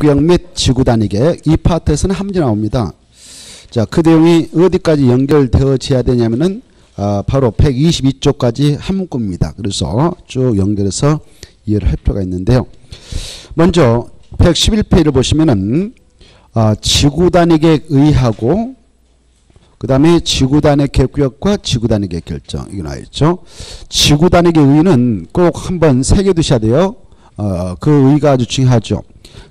계획 및 지구 단 위 계획 이 파트에서는 함지 나옵니다. 자, 그 내용이 어디까지 연결되어져야 되냐면은 아, 바로 122쪽까지 한 문구입니다. 그래서 쭉 연결해서 이해를 할 필요가 있는데요. 먼저 111페이지를 보시면은 아, 지구 단위 계획 의하고 그 다음에 지구 단위 계획과 지구 단위 계획 결정 이거 나와 있죠. 지구 단위 계획 의는 꼭 한번 새겨두셔야 돼요. 어, 그 의가 아주 중요하죠.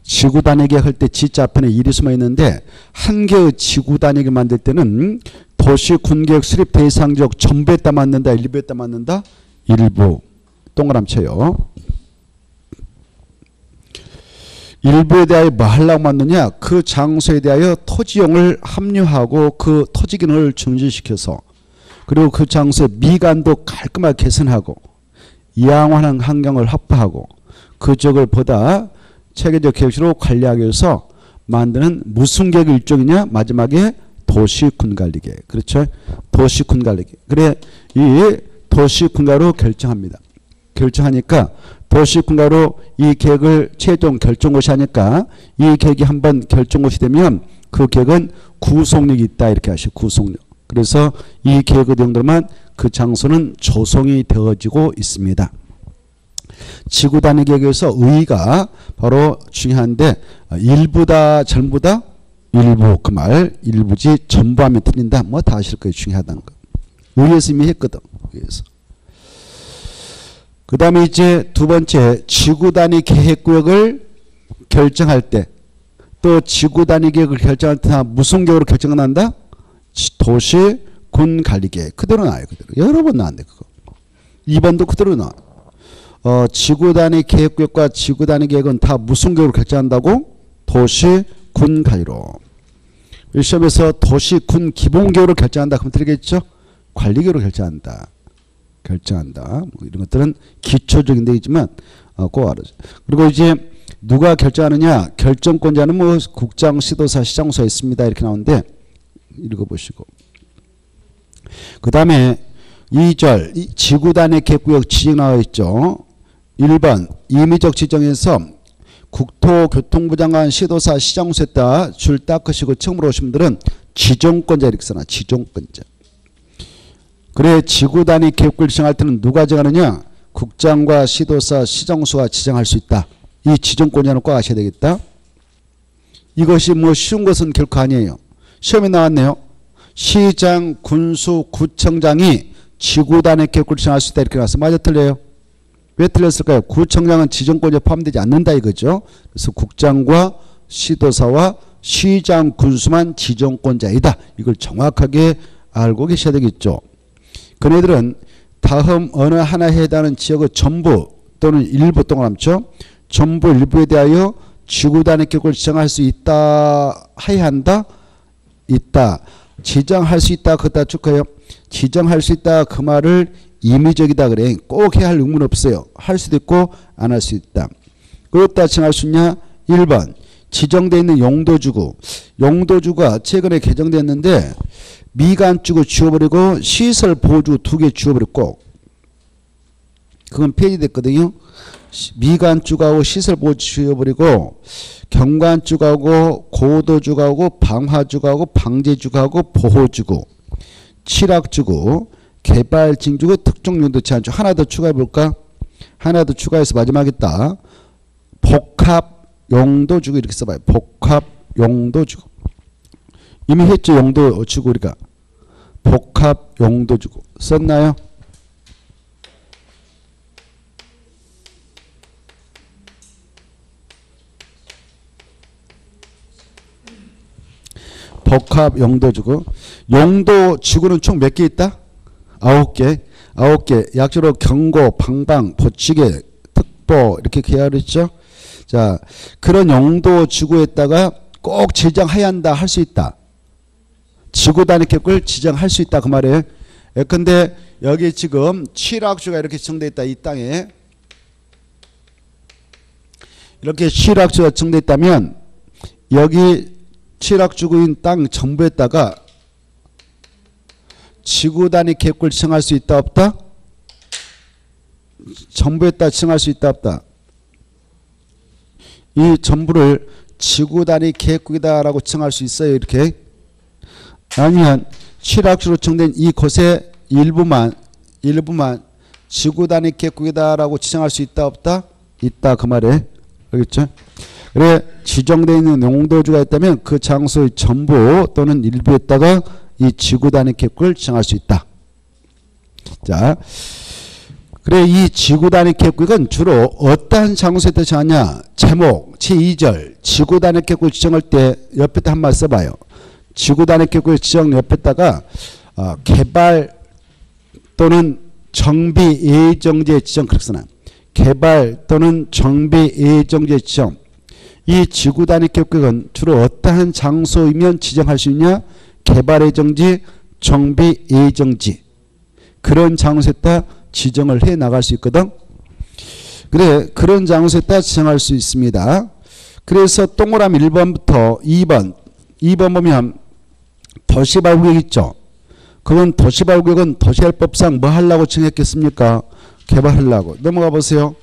지구 단위 계획할 때 지자 앞에는 일이 숨어 있는데 한 개의 지구 단위를 만들 때는 도시 군계획 수립 대상 지역 전부에다 맞는다 일부에다 맞는다 일부 동그라미 쳐요. 일부에 대하여 뭐 하려고 만드냐 그 장소에 대하여 토지용을 합류하고 그 토지 기능을 증진시켜서 그리고 그 장소의 미관도 깔끔하게 개선하고 이양화하는 환경을 확보하고 그 지역을 보다 체계적 계획으로 관리하기 위해서 만드는 무슨 계획 일종이냐 마지막에 도시군 관리 계획 그렇죠? 도시군 관리 계획 그래 이 도시군 가로 결정합니다. 결정하니까 도시군가로 이 계획을 최종 결정고시 하니까 이 계획이 한번 결정고시 되면 그 계획은 구속력이 있다 이렇게 하시고 구속력. 그래서 이 계획의 내용들만 그 장소는 조성이 되어지고 있습니다. 지구 단위 계획에서 의의가 바로 중요한데 일부다 전부다 일부 그 말 일부지 전부하면 틀린다 뭐 다 아실 거예요 중요하다는 거. 의에서 이미 했거든. 의에서. 그 다음에 이제 두 번째 지구 단위 계획구역을 결정할 때 또 지구 단위 계획을 결정할 때 무슨 계획으로 결정한다? 도시 군 관리 계획 그대로 나와요. 그대로. 여러 번 나왔네 그거. 2번도 그대로 나와. 어, 지구 단위 계획구역과 지구 단위 계획은 다 무슨 계획으로 결정한다고? 도시 군 관리로. 시험에서 도시 군 기본 계획으로 결정한다 그러면 들리겠죠? 관리 계획으로 결정한다. 결정한다. 뭐 이런 것들은 기초적인 데 있지만 어, 꼭 알아줘. 그리고 이제 누가 결정하느냐? 결정권자는 뭐 국장, 시도사, 시장소가 있습니다. 이렇게 나오는데 읽어보시고. 그 다음에 2절 지구단의 계획구역 지정 나와 있죠. 1번 임의적 지정에서 국토교통부 장관, 시도사, 시장소에다 줄 닦으시고 처음으로 오신 분들은 지정권자 이렇게 써놔. 지정권자. 그래 지구 단위 계획을 지정할 때는 누가 정하느냐? 국장과 시도사, 시정수가 지정할 수 있다. 이 지정권자는 꼭 아셔야 되겠다. 이것이 뭐 쉬운 것은 결코 아니에요. 시험에 나왔네요. 시장, 군수, 구청장이 지구 단위 계획을 지정할 수 있다 이렇게 나와서 맞아 틀려요? 왜 틀렸을까요? 구청장은 지정권에 포함되지 않는다 이거죠. 그래서 국장과 시도사와 시장, 군수만 지정권자이다. 이걸 정확하게 알고 계셔야 되겠죠. 그네들은 다음 어느 하나에 해당하는 지역의 전부 또는 일부 동그라죠 전부 일부에 대하여 지구단위 격을 지정할 수 있다 해야 한다 있다 지정할 수 있다 그다 축하요 지정할 수 있다 그 말을 임의적이다 그래. 꼭 해야 할 의무는 없어요. 할 수도 있고 안 할 수 있다. 그렇다 지정할 수 있냐? 1번. 지정되어 있는 용도주구 용도주가 최근에 개정됐는데 미관주고 지워버리고 시설 보주 두 개 지워버렸고 그건 폐지됐거든요. 미관주가하고 시설 보주 지워버리고 경관주가하고 고도주가하고 방화주가하고 방제주가하고 보호주고 칠학주고 개발징주고 특종용도 제한주 하나 더 추가해 볼까? 하나 더 추가해서 마지막 있다. 복합 용도 주고 이렇게 써봐요. 복합 용도 주고 이미 했죠. 용도 주고 우리가. 복합 용도 주고. 썼나요? 복합 용도 주고. 용도 지구는 총 몇 개 있다? 아홉 개. 아홉 개. 약주로 경고, 방방, 보치개, 특보 이렇게 계열했죠. 자, 그런 용도 지구에다가 꼭 지정해야 한다 할 수 있다. 지구 단위 격을 지정할 수 있다 그 말이에요. 예컨대 여기 지금 칠학주가 이렇게 지정되어 있다 이 땅에 이렇게 칠학주가 지정되어 있다면 여기 칠학주구인 땅 전부에다가 지구 단위 객을 지정할 수 있다 없다? 전부에다 지정할 수 있다 없다? 이 전부를 지구 단위 계획국이다라고 칭할 수 있어요. 이렇게. 아니면 칠학주로 정된 이 곳의 일부만 일부만 지구 단위 계획국이다라고 지정할 수 있다 없다? 있다 그 말에 알겠죠? 그래 지정되어 있는 용도주가 있다면 그 장소의 전부 또는 일부에다가 이 지구 단위 계획국을 지정할 수 있다. 자, 그래 이 지구 단위 계획국은 주로 어떠한 장소에 대처하냐? 제목 제2절 지구 단위 계획국을 지정할 때 옆에다 한 말 써봐요. 지구 단위 계획국을 지정 옆에다가 어, 개발 또는 정비 예정제 지정 그렇게 써놔. 개발 또는 정비 예정제 지정. 이 지구 단위 계획은 주로 어떠한 장소이면 지정할 수 있냐? 개발 예정지, 정비 예정지. 그런 장소에다 지정을 해 나갈 수 있거든. 그래 그런 장소에다 지정할 수 있습니다. 그래서 동그라미 1번부터 2번 2번 보면 도시발구역 있죠. 그건 도시발구역은 도시활법상 뭐 하려고 정했겠습니까? 개발하려고. 넘어가 보세요.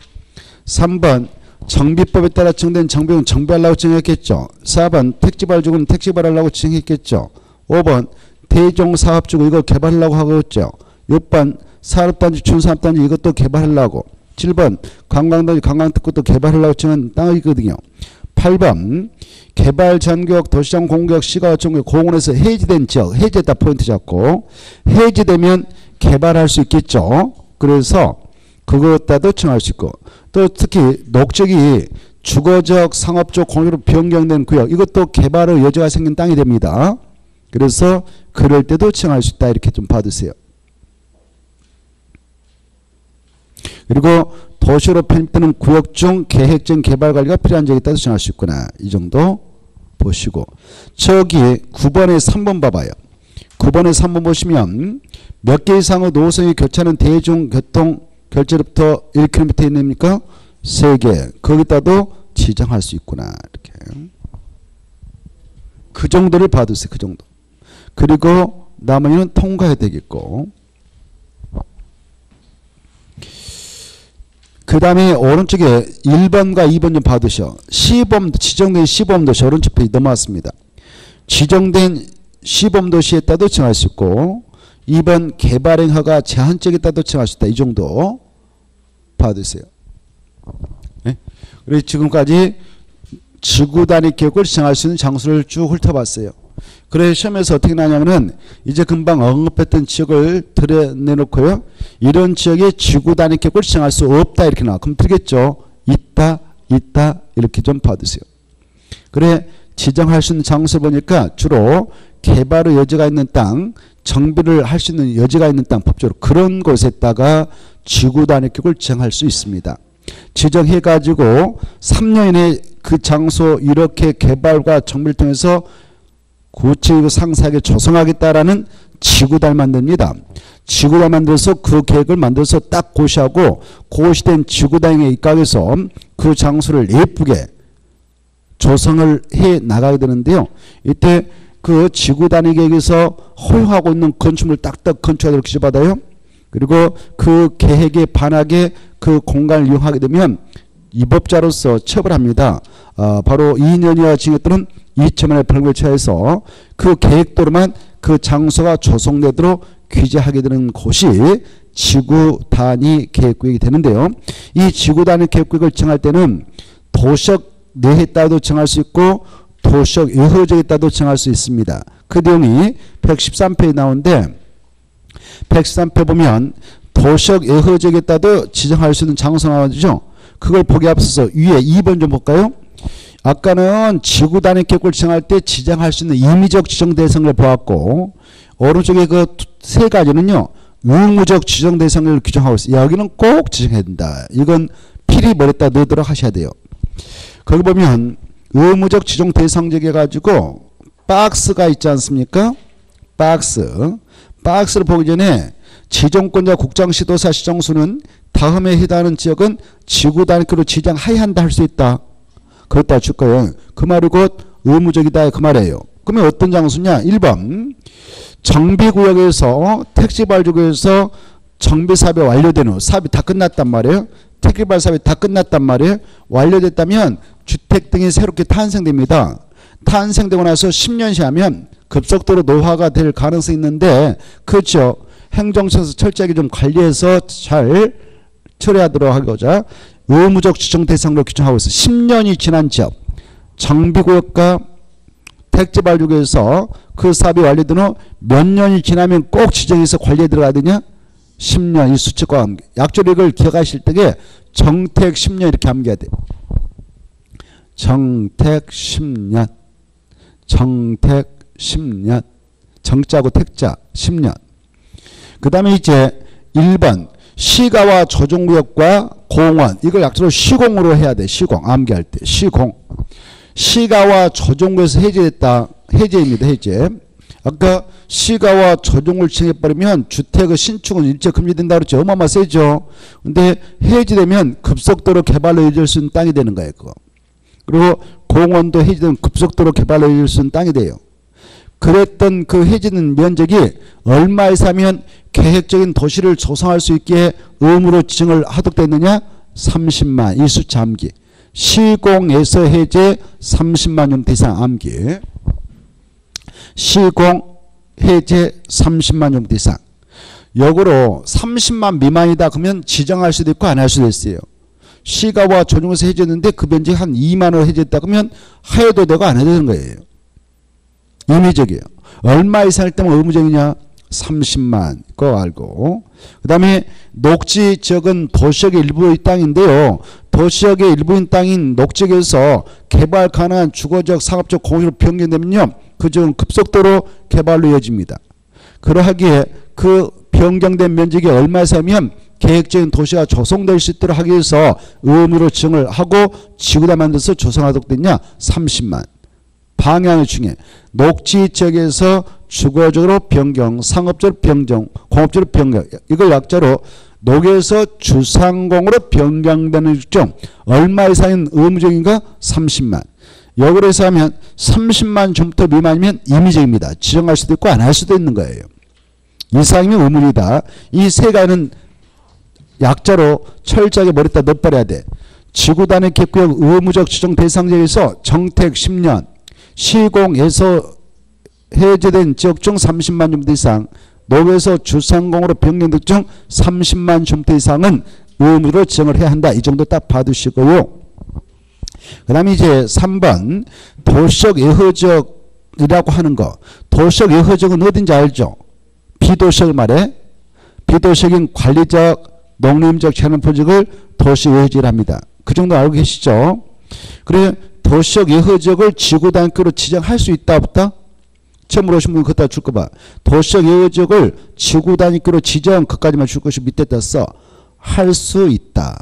3번 정비법에 따라 정된 정비는 정비하려고 정했겠죠. 4번 택지발주는 택지발하려고 정했겠죠. 5번 대종 사업주고 이거 개발하려고 하고 있죠. 6번 산업단지 준산업단지 이것도 개발하려고 7번 관광단지 관광특구도 개발하려고 정한 땅이거든요. 8번 개발 전격 도시장 공격 시가 정교 공원에서 해지된 지역 해제다 포인트 잡고 해제되면 개발할 수 있겠죠. 그래서 그것다 도 청할 수 있고 또 특히 녹적이 주거적 상업적 공유로 변경된 구역 이것도 개발의 여지가 생긴 땅이 됩니다. 그래서 그럴 때도 청할 수 있다 이렇게 좀 봐두세요. 그리고 도시로 편입되는 구역 중 계획적 개발 관리가 필요한 적이 있다고 정할 수 있구나. 이 정도 보시고 저기 9번에 3번 봐봐요. 9번에 3번 보시면 몇 개 이상의 노선이 교차하는 대중교통 결제로부터 1km 이내입니까? 3개. 거기다도 지정할 수 있구나. 이렇게. 그 정도를 봐두세요. 그 정도. 그리고 나머지는 통과해야 되겠고 그 다음에 오른쪽에 1번과 2번 좀 봐두셔. 시범, 지정된 시범도시 오른쪽 페이지 넘어왔습니다. 지정된 시범도시에 따도 정할 수 있고 2번 개발행 허가 제한적에 따도 정할 수 있다. 이 정도 봐두세요. 네? 그리고 지금까지 지구 단위 계획을 지정할 수 있는 장소를 쭉 훑어봤어요. 그래 시험에서 어떻게 나냐면은 이제 금방 언급했던 지역을 드러내놓고요. 이런 지역에 지구 단위 계획을 지정할 수 없다 이렇게 나와. 그럼 되겠죠. 있다, 있다 이렇게 좀 봐두세요. 그래 지정할 수 있는 장소 보니까 주로 개발의 여지가 있는 땅, 정비를 할 수 있는 여지가 있는 땅 법적으로 그런 곳에다가 지구 단위 계획을 지정할 수 있습니다. 지정해 가지고 3년 이내 그 장소 이렇게 개발과 정비를 통해서 구체적 상세하게 조성하겠다라는 지구달 만듭니다. 지구달 만들어서 그 계획을 만들어서 딱 고시하고 고시된 지구단에 입각해서 그 장소를 예쁘게 조성을 해 나가게 되는데요. 이때 그 지구 단위 계획에서 허용하고 있는 건축물 딱딱 건축하도록 지시받아요. 그리고 그 계획에 반하게 그 공간을 이용하게 되면 입법자로서 처벌합니다. 어, 바로 2년 이하 징역 또는 2천만 원의 벌금을 처해서 그 계획대로만 그 장소가 조성되도록 규제하게 되는 곳이 지구 단위 계획구역이 되는데요. 이 지구 단위 계획구역을 정할 때는 도시역 내에 따도 정할 수 있고 도시역 여호적에 따도 정할 수 있습니다. 그 내용이 113페이지 나오는데 113페 보면 도시역 여호적에 따도 지정할 수 있는 장소 나와죠. 그걸 보기 앞서서 위에 2번 좀 볼까요? 아까는 지구 단위 계획을 지정할 때 지정할 수 있는 임의적 지정 대상을 보았고 오른쪽에 그 세 가지는요. 의무적 지정 대상을 규정하고 있어요. 여기는 꼭 지정해야 된다. 이건 필히 머리다 넣도록 하셔야 돼요. 거기 보면 의무적 지정 대상적해 가지고 박스가 있지 않습니까? 박스. 박스를 보기 전에 지정권자 국장 시도사 시정수는 다음에 해당하는 지역은 지구 단위로 지정하여야 한다 할 수 있다. 그렇다 줄 거예요. 그 말이 곧 의무적이다 그 말이에요. 그러면 어떤 장소냐? 1번 정비구역에서 택지발주구에서 정비사업이 완료된 후 사업이 다 끝났단 말이에요. 택지발 사업이 다 끝났단 말이에요. 완료됐다면 주택 등이 새롭게 탄생됩니다. 탄생되고 나서 10년이 하면 급속도로 노화가 될 가능성이 있는데 그렇죠. 행정처에서 철저하게 좀 관리해서 잘 처리하도록 하고자 의무적 지정 대상으로 규정하고 있어. 10년이 지난 지역. 정비구역과 택지 발육에서 그 사업이 완료된 후 몇 년이 지나면 꼭 지정해서 관리에 들어가야 되냐? 10년. 이 수칙과 함께. 약조력을 기억하실 때에 정택 10년 이렇게 암기해야 돼. 정택 10년. 정택 10년. 정자고 택자 10년. 그 다음에 이제 1번 시가와 조정구역과 공원 이걸 약자로 시공으로 해야 돼 시공 암기할 때 시공. 시가와 조정구에서 해제됐다 해제입니다 해제. 아까 시가와 조정을 칭해버리면 주택의 신축은 일제 금지된다 그랬죠. 어마어마 세죠. 근데 해제되면 급속도로 개발로 이어질 수 있는 땅이 되는 거예요 그거. 그리고 공원도 해제되면 급속도로 개발로 이어질 수 있는 땅이 돼요 그랬던 그 해지는 면적이 얼마 이상면 계획적인 도시를 조성할 수 있게 의무로 지정을 하도됐느냐? 30만 이 숫자 암기. 시공에서 해제 30만 용 대상 암기. 시공 해제 30만 용 대상. 역으로 30만 미만이다 그러면 지정할 수도 있고 안 할 수도 있어요. 시가와 조정에서 해제했는데 그 면적이 한 2만 원 해제했다 그러면 하여도 되고 안 해도 되는 거예요 의미적이에요. 얼마 이상일 때면 의무적이냐? 30만 거 알고 그 다음에 녹지 지역은 도시역의 일부의 땅인데요. 도시역의 일부인 땅인 녹지역에서 개발 가능한 주거적 상업적 공유로 변경되면요. 그 지역은 급속도로 개발로 이어집니다. 그러하기에 그 변경된 면적이 얼마 이상이면 계획적인 도시가 조성될 수 있도록 하기 위해서 의무로 지정을 하고 지구다 만들어서 조성하도록 됐냐? 30만 방향 중에 녹지 지역에서 주거적으로 변경, 상업적으로 변경, 공업적으로 변경 이걸 약자로 녹에서 주상공으로 변경되는 일정 얼마 이상인 의무적인가 30만 역으로 해서 하면 30만 좀부터 미만이면 임의적입니다. 지정할 수도 있고 안 할 수도 있는 거예요. 이상이면 의무이다. 이 세 가지는 약자로 철저하게 머리다 넣어버려야 돼. 지구단위 객구역 의무적 지정 대상지에서 정택 10년 시공에서 해제된 지역 중 30만 줌대 이상 노에서 주상공으로 변경 득중 30만 줌대 이상은 의무로 지정을 해야 한다. 이 정도 딱 봐두시고요. 그 다음에 이제 3번 도시적 예허지역이라고 하는 거. 도시적 예허지역은 어딘지 알죠? 비도시역 말에 비도시적인 관리적 농림적 재난 포직을 도시 예허지역이랍니다. 그 정도 알고 계시죠? 그래 도시적 예허지역을 지구 단계로 지정할 수 있다 없다? 처음 오신 분 그따 줄 거 봐. 도시적 예허지역을 지구 단위로 지정 그까지만 줄 것이 밑에 떴어. 할 수 있다.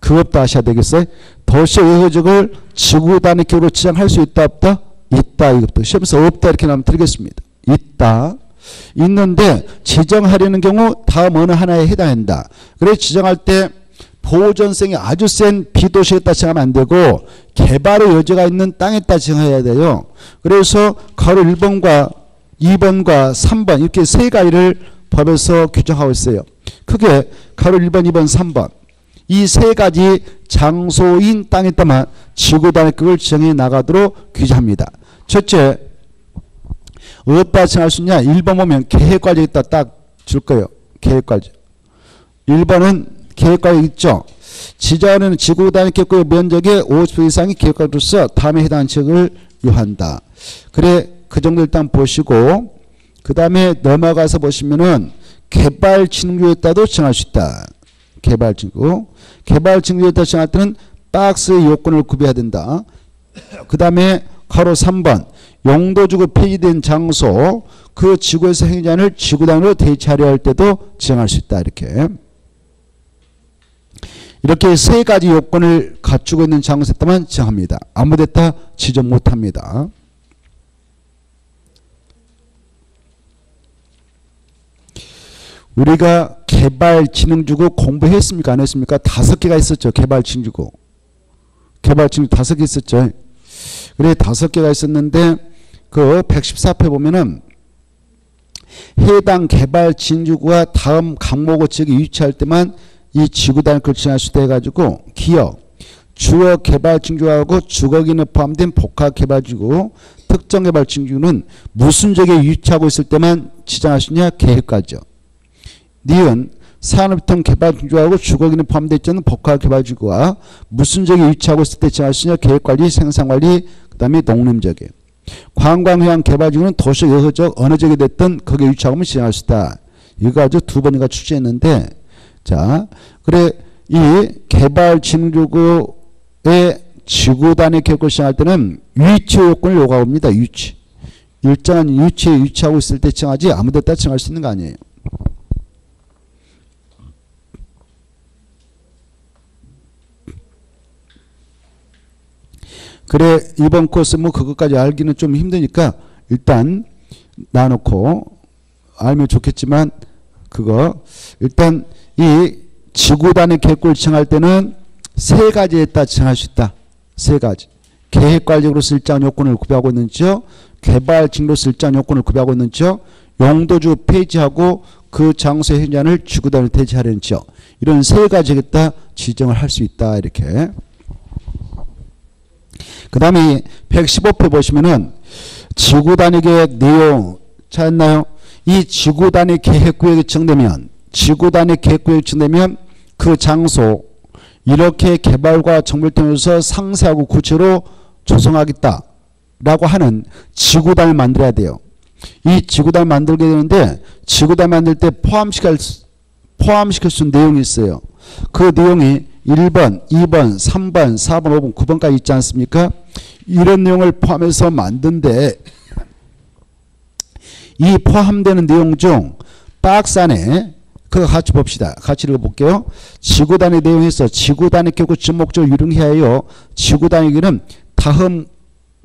그것도 아셔야 되겠어요? 도시적 예허지역을 지구 단위로 지정할 수 있다 없다? 있다 이것도 시험에서 없다 이렇게 나면 드리겠습니다. 있다. 있는데 지정하려는 경우 다음 어느 하나에 해당한다. 그래 지정할 때 보호전성이 아주 센 비도시에다 지정하면 안 되고 개발의 여지가 있는 땅에다 지정해야 돼요. 그래서 가로 1번과 2번과 3번 이렇게 세 가지를 법에서 규정하고 있어요. 크게 가로 1번, 2번, 3번 이 세 가지 장소인 땅에 따만 지구단위급을 지정해 나가도록 규정합니다. 첫째 어디다 지정할 수 있냐 1번 보면 계획관리 있다 딱 줄 거예요. 계획관리 1번은 계획관리 있죠. 지자는 지구 단위 계획 면적의 50% 이상이 계획관리로서 다음에 해당 지역을 요한다. 그래 그 정도 일단 보시고 그 다음에 넘어가서 보시면은 개발 진구에 따도 정할 수 있다. 개발 진구. 개발 진구에따 정할 때는 박스의 요건을 구비해야 된다. 그 다음에 가로 3번 용도주고 폐지된 장소 그 지구에서 행위자를 지구단으로 대체하려 할 때도 지정할 수 있다. 이렇게. 이렇게 세 가지 요건을 갖추고 있는 장소에만 지정합니다. 아무데다 지정 못합니다. 우리가 개발진흥주고 공부했습니까? 안 했습니까? 다섯 개가 있었죠. 개발진흥주고. 개발진흥 다섯 개 있었죠. 그래 다섯 개가 있었는데 그 114회 보면은 해당 개발진흥주가 다음 강목어 지역에 위치할 때만 이 지구단을 걸칭할 수도 해가지고 기업, 주어 개발 징조하고 주거 기능에 포함된 복합 개발 징조, 특정 개발 징조는 무슨 적에 위치하고 있을 때만 지정할 수 있냐? 계획까지요. 니은 산업통 개발 징조하고 주거 기능에 포함되어 있는 복합 개발 징조와 무슨 적에 위치하고 있을 때 지정할 수 있냐? 계획관리, 생산관리, 그 다음에 농림적이에요. 관광해양 개발 징조는 도시 여호적 어느 적이 됐든 거기에 위치하면 지정할 수 있다. 이거 가지고 두 번인가 출제했는데 자 그래 이 개발 진조구의 지구 단위 계획을 시행할 때는 위치 요건을 요구합니다. 위치. 일정한 위치에 위치하고 있을 때 칭하지 아무 데다 칭할 수 있는 거 아니에요. 그래 이번 코스 뭐 그것까지 알기는 좀 힘드니까 일단 놔놓고 알면 좋겠지만 그거 일단 이 지구단의 계획을 지정할 때는 세 가지에 따라 지정할 수 있다. 세 가지. 계획 관리적으로 쓸장 요건을 구비하고 있는지요. 개발 진로 쓸장 요건을 구비하고 있는지요. 용도주 폐지하고 그 장소의 현장을 지구단을 대체하려는지요. 이런 세 가지겠다 지정을 할 수 있다. 이렇게. 그 다음에 115표 보시면은 지구단위 계획 내용 찾았나요? 이 지구단위 계획구역이 정되면 지구 단위 계획구역이 정되면 그 장소 이렇게 개발과 정비를 통해서 상세하고 구체로 조성하겠다 라고 하는 지구단을 만들어야 돼요. 이 지구단을 만들게 되는데 지구단 만들 때 포함시킬, 포함시킬 수 있는 내용이 있어요. 그 내용이 1번, 2번, 3번, 4번, 5번, 9번까지 있지 않습니까? 이런 내용을 포함해서 만든데 이 포함되는 내용 중 박스 안에 그거 같이 봅시다. 같이 읽어볼게요. 지구단위 내용에서 지구단위 결국 주목적으로 유령해야 해요. 지구단위기는 다음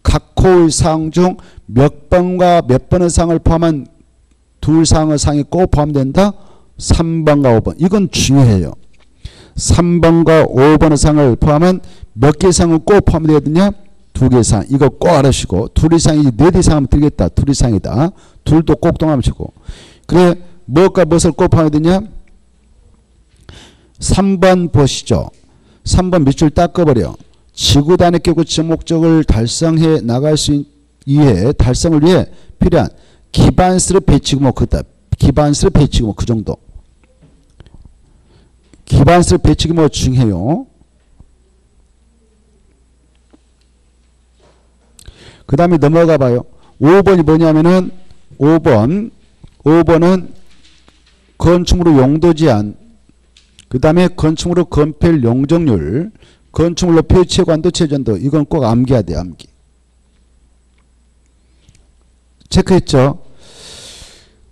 각 호의 사항 중 몇 번과 몇 번의 사항을 포함한 둘 사항의 사항이 꼭 포함된다. 3번과 5번. 이건 중요해요. 3번과 5번의 사항을 포함한 몇개 사항은 꼭 포함되거든요. 두개 이상 이거 꼭 알아주시고 둘 이상이 네개 이상 하면 되겠다. 둘 이상이다. 둘도 꼭 동함치고 그래 무엇과 무엇을 꼭 포함해야 되냐? 3번 보시죠. 3번 밑줄 닦아버려. 지구단의 결국 지목적을 달성해 나갈 수 위해 달성을 위해 필요한 기반스를 배치고 뭐 그다 기반스를 배치고 뭐 그 정도. 기반스를 배치기 뭐 중요해요. 그 다음에 넘어가 봐요. 5번이 뭐냐면은 5번 5번은 건축물로 용도 제한 그 다음에 건축물로 건폐율 용적률 건축물 높이 체관도 체전도 이건 꼭 암기해야 돼 암기 체크했죠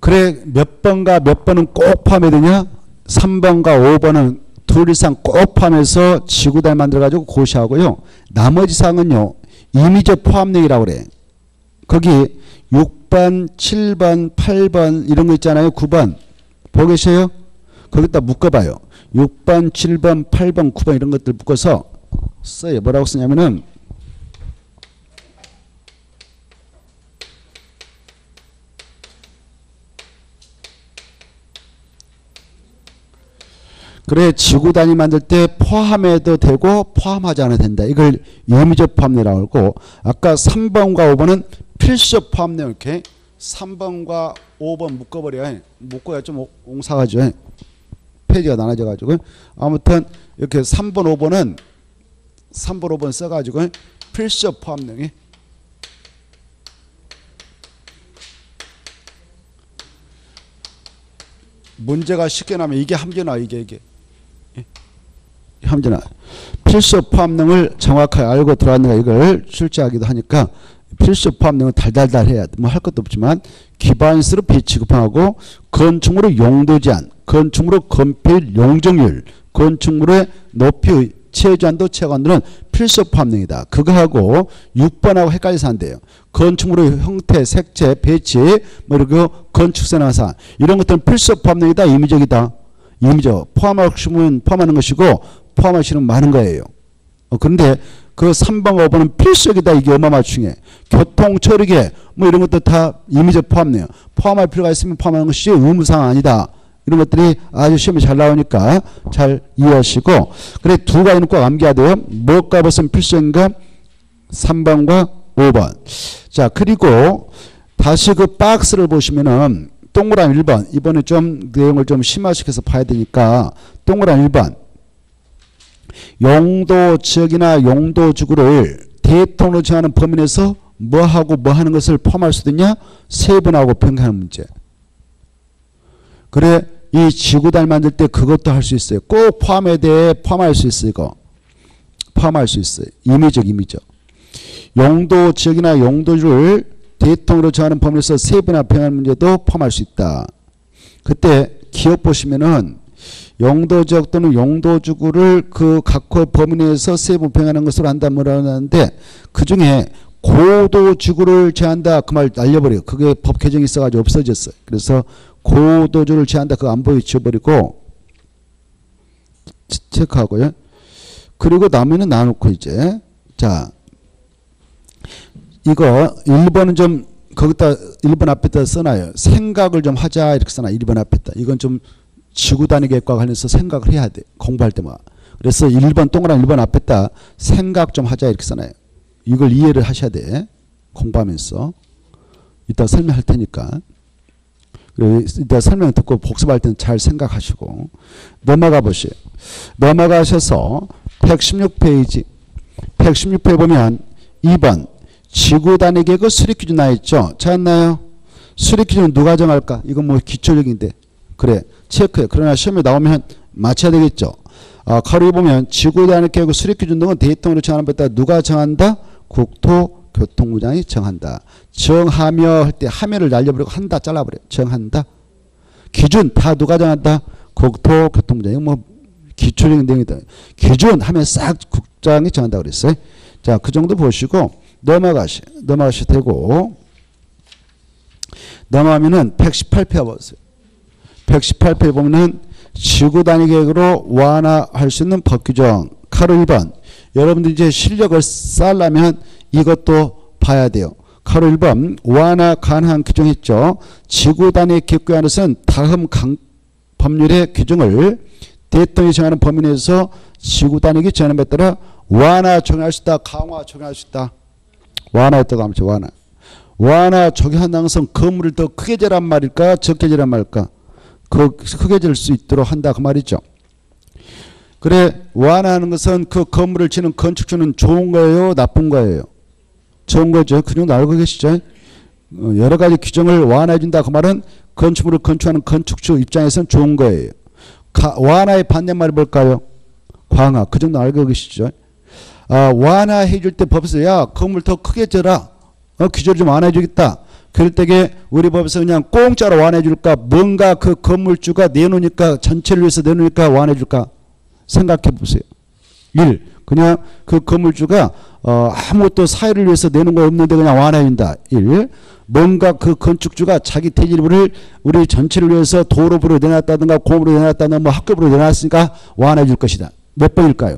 그래 몇 번과 몇 번은 꼭 포함해야 되냐 3번과 5번은 둘 이상 꼭 포함해서 지구단 만들어가지고 고시하고요 나머지 사항은요 임의적 포함력이라고 그래 거기 6번, 7번, 8번 이런 거 있잖아요. 9번. 보고 계세요? 거기다 묶어봐요. 6번, 7번, 8번, 9번 이런 것들 묶어서 써요. 뭐라고 쓰냐면은 그래 지구 단위 만들 때 포함해도 되고 포함하지 않아도 된다. 이걸 의미적 포함이라고 하고 아까 3번과 5번은 필수 포함 내용 이렇게 3번과 5번 묶어버려 묶어야 좀 옹사가죠 페이지가 나눠져 가지고. 아무튼 이렇게 3번 5번은 3번 5번 써가지고 필수 포함 내용이. 문제가 쉽게 나면 이게 함정아 이게 이게. 함정아 필수 포함능을 정확하게 알고 들어왔는가 이걸 출제하기도 하니까 필수 포함되면 달달달 해야 돼. 뭐할 것도 없지만 기반스로 배치급하고 건축물의 용도 제한, 건축물의 건폐율 용적률, 건축물의 높이 체제한도 체관들은 필수 포함능이다. 그거하고 6번하고 헷갈려서 한대요. 건축물의 형태, 색채, 배치, 뭐 이렇게 건축세나 사 이런 것들은 필수 포함능이다. 임의적이다. 임의적. 포함하시면 포함하는 것이고 포함하시는 많은 거예요. 어, 그런데 그 3번, 5번은 필수적이다. 이게 어마어마 중요해. 교통, 처리계 뭐 이런 것도 다 임의적 포함돼요. 포함할 필요가 있으면 포함하는 것이 의무사항 아니다. 이런 것들이 아주 시험에 잘 나오니까 잘 이해하시고 그래 두 가지는 꼭 암기해야 돼요. 무엇과 무슨 필수인가 3번과 5번. 자 그리고 다시 그 박스를 보시면은 동그란 1번 이번에 좀 내용을 좀 심화시켜서 봐야 되니까 동그란 1번 용도 지역이나 용도 지구를 대통령으로 정하는 범위 내에서 뭐하고 뭐하는 것을 포함할 수 있냐? 세분하고 평가하는 문제. 그래 이 지구단 만들 때 그것도 할 수 있어요. 꼭 포함에 대해 포함할 수 있어 이거. 포함할 수 있어요. 임의적 임의적. 용도 지역이나 용도주를 대통령으로 정하는 범위 내에서 세분화 평가하는 문제도 포함할 수 있다. 그때 기억 보시면은 용도 지역 또는 용도 주구를 그 각호 범위 내에서 세부 평하는 것으로 한다 뭐라는데 그 중에 고도 지구를 제한다 그 말 날려버려요. 그게 법 개정이 있어가지고 없어졌어요. 그래서 고도주를 제한다 그거 안 보여 지워버리고 체크하고요. 그리고 나머지는 나놓고 이제 자 이거 1번은 좀 거기다 1번 앞에다 써놔요. 생각을 좀 하자 이렇게 써놔 1번 앞에다. 이건 좀 지구 단위 계획과 관련해서 생각을 해야 돼. 공부할 때마다. 그래서 1번 동그란 1번 앞에다 생각 좀 하자 이렇게 써놔요. 이걸 이해를 하셔야 돼. 공부하면서. 이따 설명할 테니까. 이따 설명 듣고 복습할 때는 잘 생각하시고. 넘어가 보시오. 넘어가셔서 116페이지. 116페이지 보면 2번 지구 단위 계획 수립 기준 나와 있죠. 찾았나요? 수립 기준은 누가 정할까? 이건 뭐 기초적인데. 그래 체크해. 그러나 시험에 나오면 맞춰야 되겠죠. 아, 가로 보면 지구 단위 계획 수립 기준 등은 대통령으로 정하는 바에 따라 누가 정한다? 국토교통부장이 정한다. 정하며 할 때 하며를 날려버리고 한다 잘라버려. 정한다. 기준 다 누가 정한다? 국토교통부장이 뭐 기초적인 내용이다. 기준 하면 싹 국장이 정한다 그랬어요. 자, 그 정도 보시고 넘어가시 넘어가시 되고 넘어가면은 118표 보세요. 118표 보면은 지구 단위 계획으로 완화할 수 있는 법 규정 카로 2번 여러분들 이제 실력을 쌓으려면 이것도 봐야 돼요. 카로 1번 완화 가능한 규정했죠. 지구 단위 계획 안에서는 다음 강, 법률의 규정을 대통령이 정하는 범위 내에서 지구 단위기 정하는 에 따라 완화 적용할 수 있다. 강화 적용할 수 있다. 완화했다고 하면 완화. 완화 적용한다는 것은 건물을 더 크게 재란 말일까 적게 재란 말일까 그 크게 질 수 있도록 한다. 그 말이죠. 그래 완화하는 것은 그 건물을 지는 건축주는 좋은 거예요? 나쁜 거예요? 좋은 거죠. 그 정도 알고 계시죠? 어, 여러 가지 규정을 완화해 준다. 그 말은 건축물을 건축하는 건축주 입장에서는 좋은 거예요. 가, 완화의 반대말이 뭘까요? 광화. 그 정도 알고 계시죠? 아, 완화해 줄 때 법에서 야 건물 더 크게 져라. 어, 규제를 좀 완화해 주겠다 그럴 때에 우리 법에서 그냥 공짜로 완화해 줄까 뭔가 그 건물주가 내놓으니까 전체를 위해서 내놓으니까 완화해 줄까 생각해 보세요. 1. 그냥 그 건물주가 어, 아무것도 사회를 위해서 내는 거 없는데 그냥 완화해 준다. 1. 뭔가 그 건축주가 자기 대지를 우리 전체를 위해서 도로부로 내놨다든가 공으로 내놨다든가 뭐 학급으로 내놨으니까 완화해 줄 것이다. 몇 번일까요?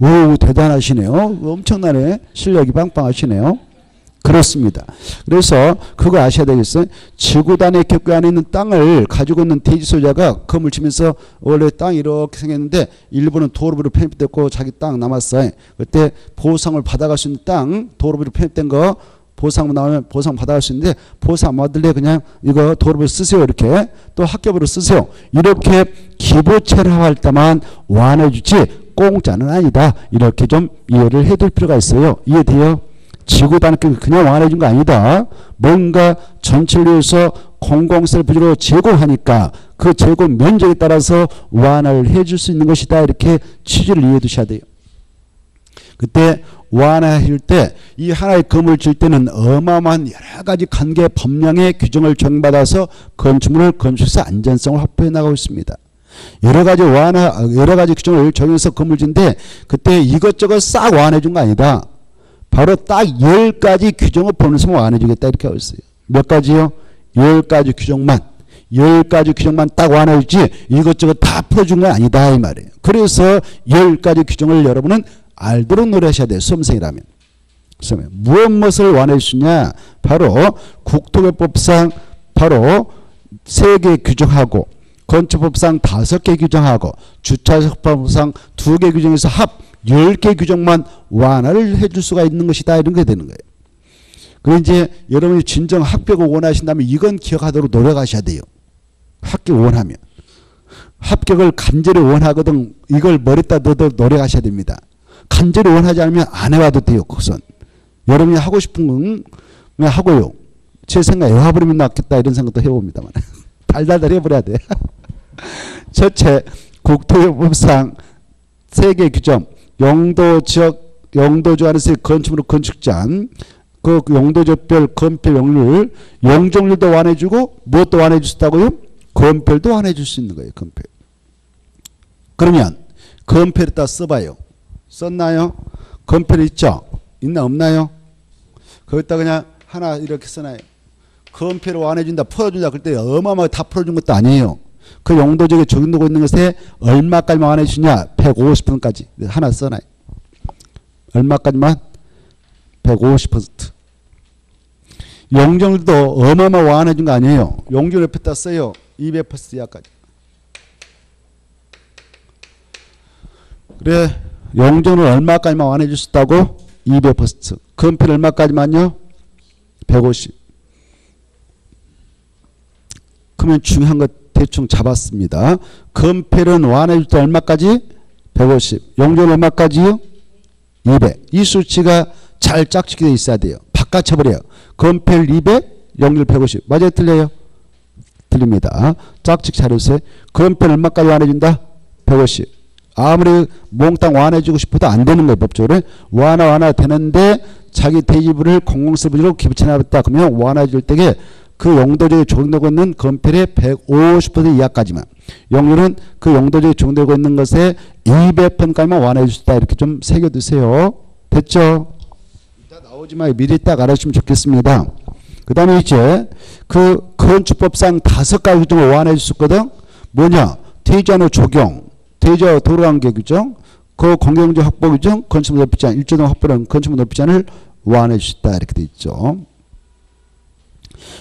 오 대단하시네요. 엄청나네. 실력이 빵빵하시네요. 그렇습니다. 그래서 그거 아셔야 되겠어요. 지구단의 격구 안에 있는 땅을 가지고 있는 대지 소유자가 건물 치면서 원래 땅이 이렇게 생겼는데 일부는 도로부로 편입됐고 자기 땅 남았어요. 그때 보상을 받아갈 수 있는 땅 도로부로 편입된 거 보상 나오면 보상 받아갈 수 있는데 보상 받을래 그냥 이거 도로부로 쓰세요 이렇게 또 학교부로 쓰세요 이렇게 기부 체납할 때만 완해주지 공짜는 아니다 이렇게 좀 이해를 해둘 필요가 있어요 이해돼요? 지구 단계 그냥 완화해 준 거 아니다. 뭔가 전체를 위해서 공공세를 부지로 제공하니까 그 제공 면적에 따라서 완화를 해줄 수 있는 것이다. 이렇게 취지를 이해해 두셔야 돼요. 그때 완화해 때이 하나의 건물 질 때는 어마어마한 여러 가지 관계 법령의 규정을 적용받아서 건축물을 건축사 안전성을 확보해 나가고 있습니다. 여러 가지 완화 여러 가지 규정을 적용해서 건물 짓는데 그때 이것저것 싹 완화해 준 거 아니다. 바로 딱 10가지 규정을 보내서 안 해주겠다 이렇게 있어요. 몇 가지요? 10가지 규정만. 10가지 규정만 딱 완화해주지 이것저것 다 풀어준 건 아니다 이 말이에요. 그래서 10가지 규정을 여러분은 알도록 노력하셔야 돼요. 수험생이라면. 수험생. 무엇 무엇을 완화해 주냐 바로 국토교법상 바로 세계 규정하고 건축법상 다섯 개 규정하고 주차법상 두 개 규정에서 합 열개 규정만 완화를 해줄 수가 있는 것이다 이런 게 되는 거예요. 그럼 이제 여러분이 진정 합격을 원하신다면 이건 기억하도록 노력하셔야 돼요. 합격 원하면 합격을 간절히 원하거든 이걸 머리다 넣어도 노력하셔야 됩니다. 간절히 원하지 않으면 안 해와도 돼요. 그것은 여러분이 하고 싶은 건 하고요. 제 생각에 해버리면 낫겠다 이런 생각도 해봅니다만 달달달 해버려야 돼. 첫째 국토법상 세계 규정 영도 지역 영도주 안에서의 건축물로 건축장 그 용도적별 건폐 용률 용적률도 완해주고 무엇도 있다고요? 건폐도 완해줄 수 있는 거예요. 건폐. 그러면 건폐를 다 써봐요. 썼나요? 건폐를 있죠? 있나 없나요? 거기다 그냥 하나 이렇게 써놔요. 건폐를 완해준다 풀어준다 그럴 때 어마어마하게 다 풀어준 것도 아니에요. 그 용도적에 적용되고 있는 것에 얼마까지만 완해주냐 150%까지 하나 써놔요. 얼마까지만 150% 용적률도 어마어마 완해준 거 아니에요. 용적률 옆에다 써요. 200% 이하까지. 그래 용적률 얼마까지만 완해줄 수 있다고? 200% 건폐를 얼마까지만요? 150 그러면 중요한 것 대충 잡았습니다. 건폐는 완해줄 때 얼마까지? 150 용적률 얼마까지요? 200. 이 수치가 잘 짝짓게 돼 있어야 돼요. 바꿔쳐버려요. 건폐율 200, 용률 150. 맞아요? 틀려요? 틀립니다. 짝짓 차려주세요. 건폐는 얼마까지 완해준다? 150. 아무리 몽땅 완해주고 싶어도 안 되는 거예요. 법적으로. 완화 완화 되는데 자기 대지부를 공공서비스로 기부채납했다. 그러면 완화해줄 때에 그 용도적에 적용되고 있는 건폐의 150% 이하까지만 용률은 그 용도적에 적용되고 있는 것에 200편까지만 완화해 주시다 이렇게 좀 새겨두세요. 됐죠? 이따 나오지 마 미리 딱 알아주시면 좋겠습니다. 그 다음에 이제 그 건축법상 다섯 가지 규정을 완화해 주셨거든. 뭐냐? 대지안의 적용, 대지와 도로관계 규정, 그 공경적 확보 규정, 건축물 넓히지 않, 일조등 확보는 건축물 넓히지 않을 완화해 주셨다 이렇게 돼 있죠.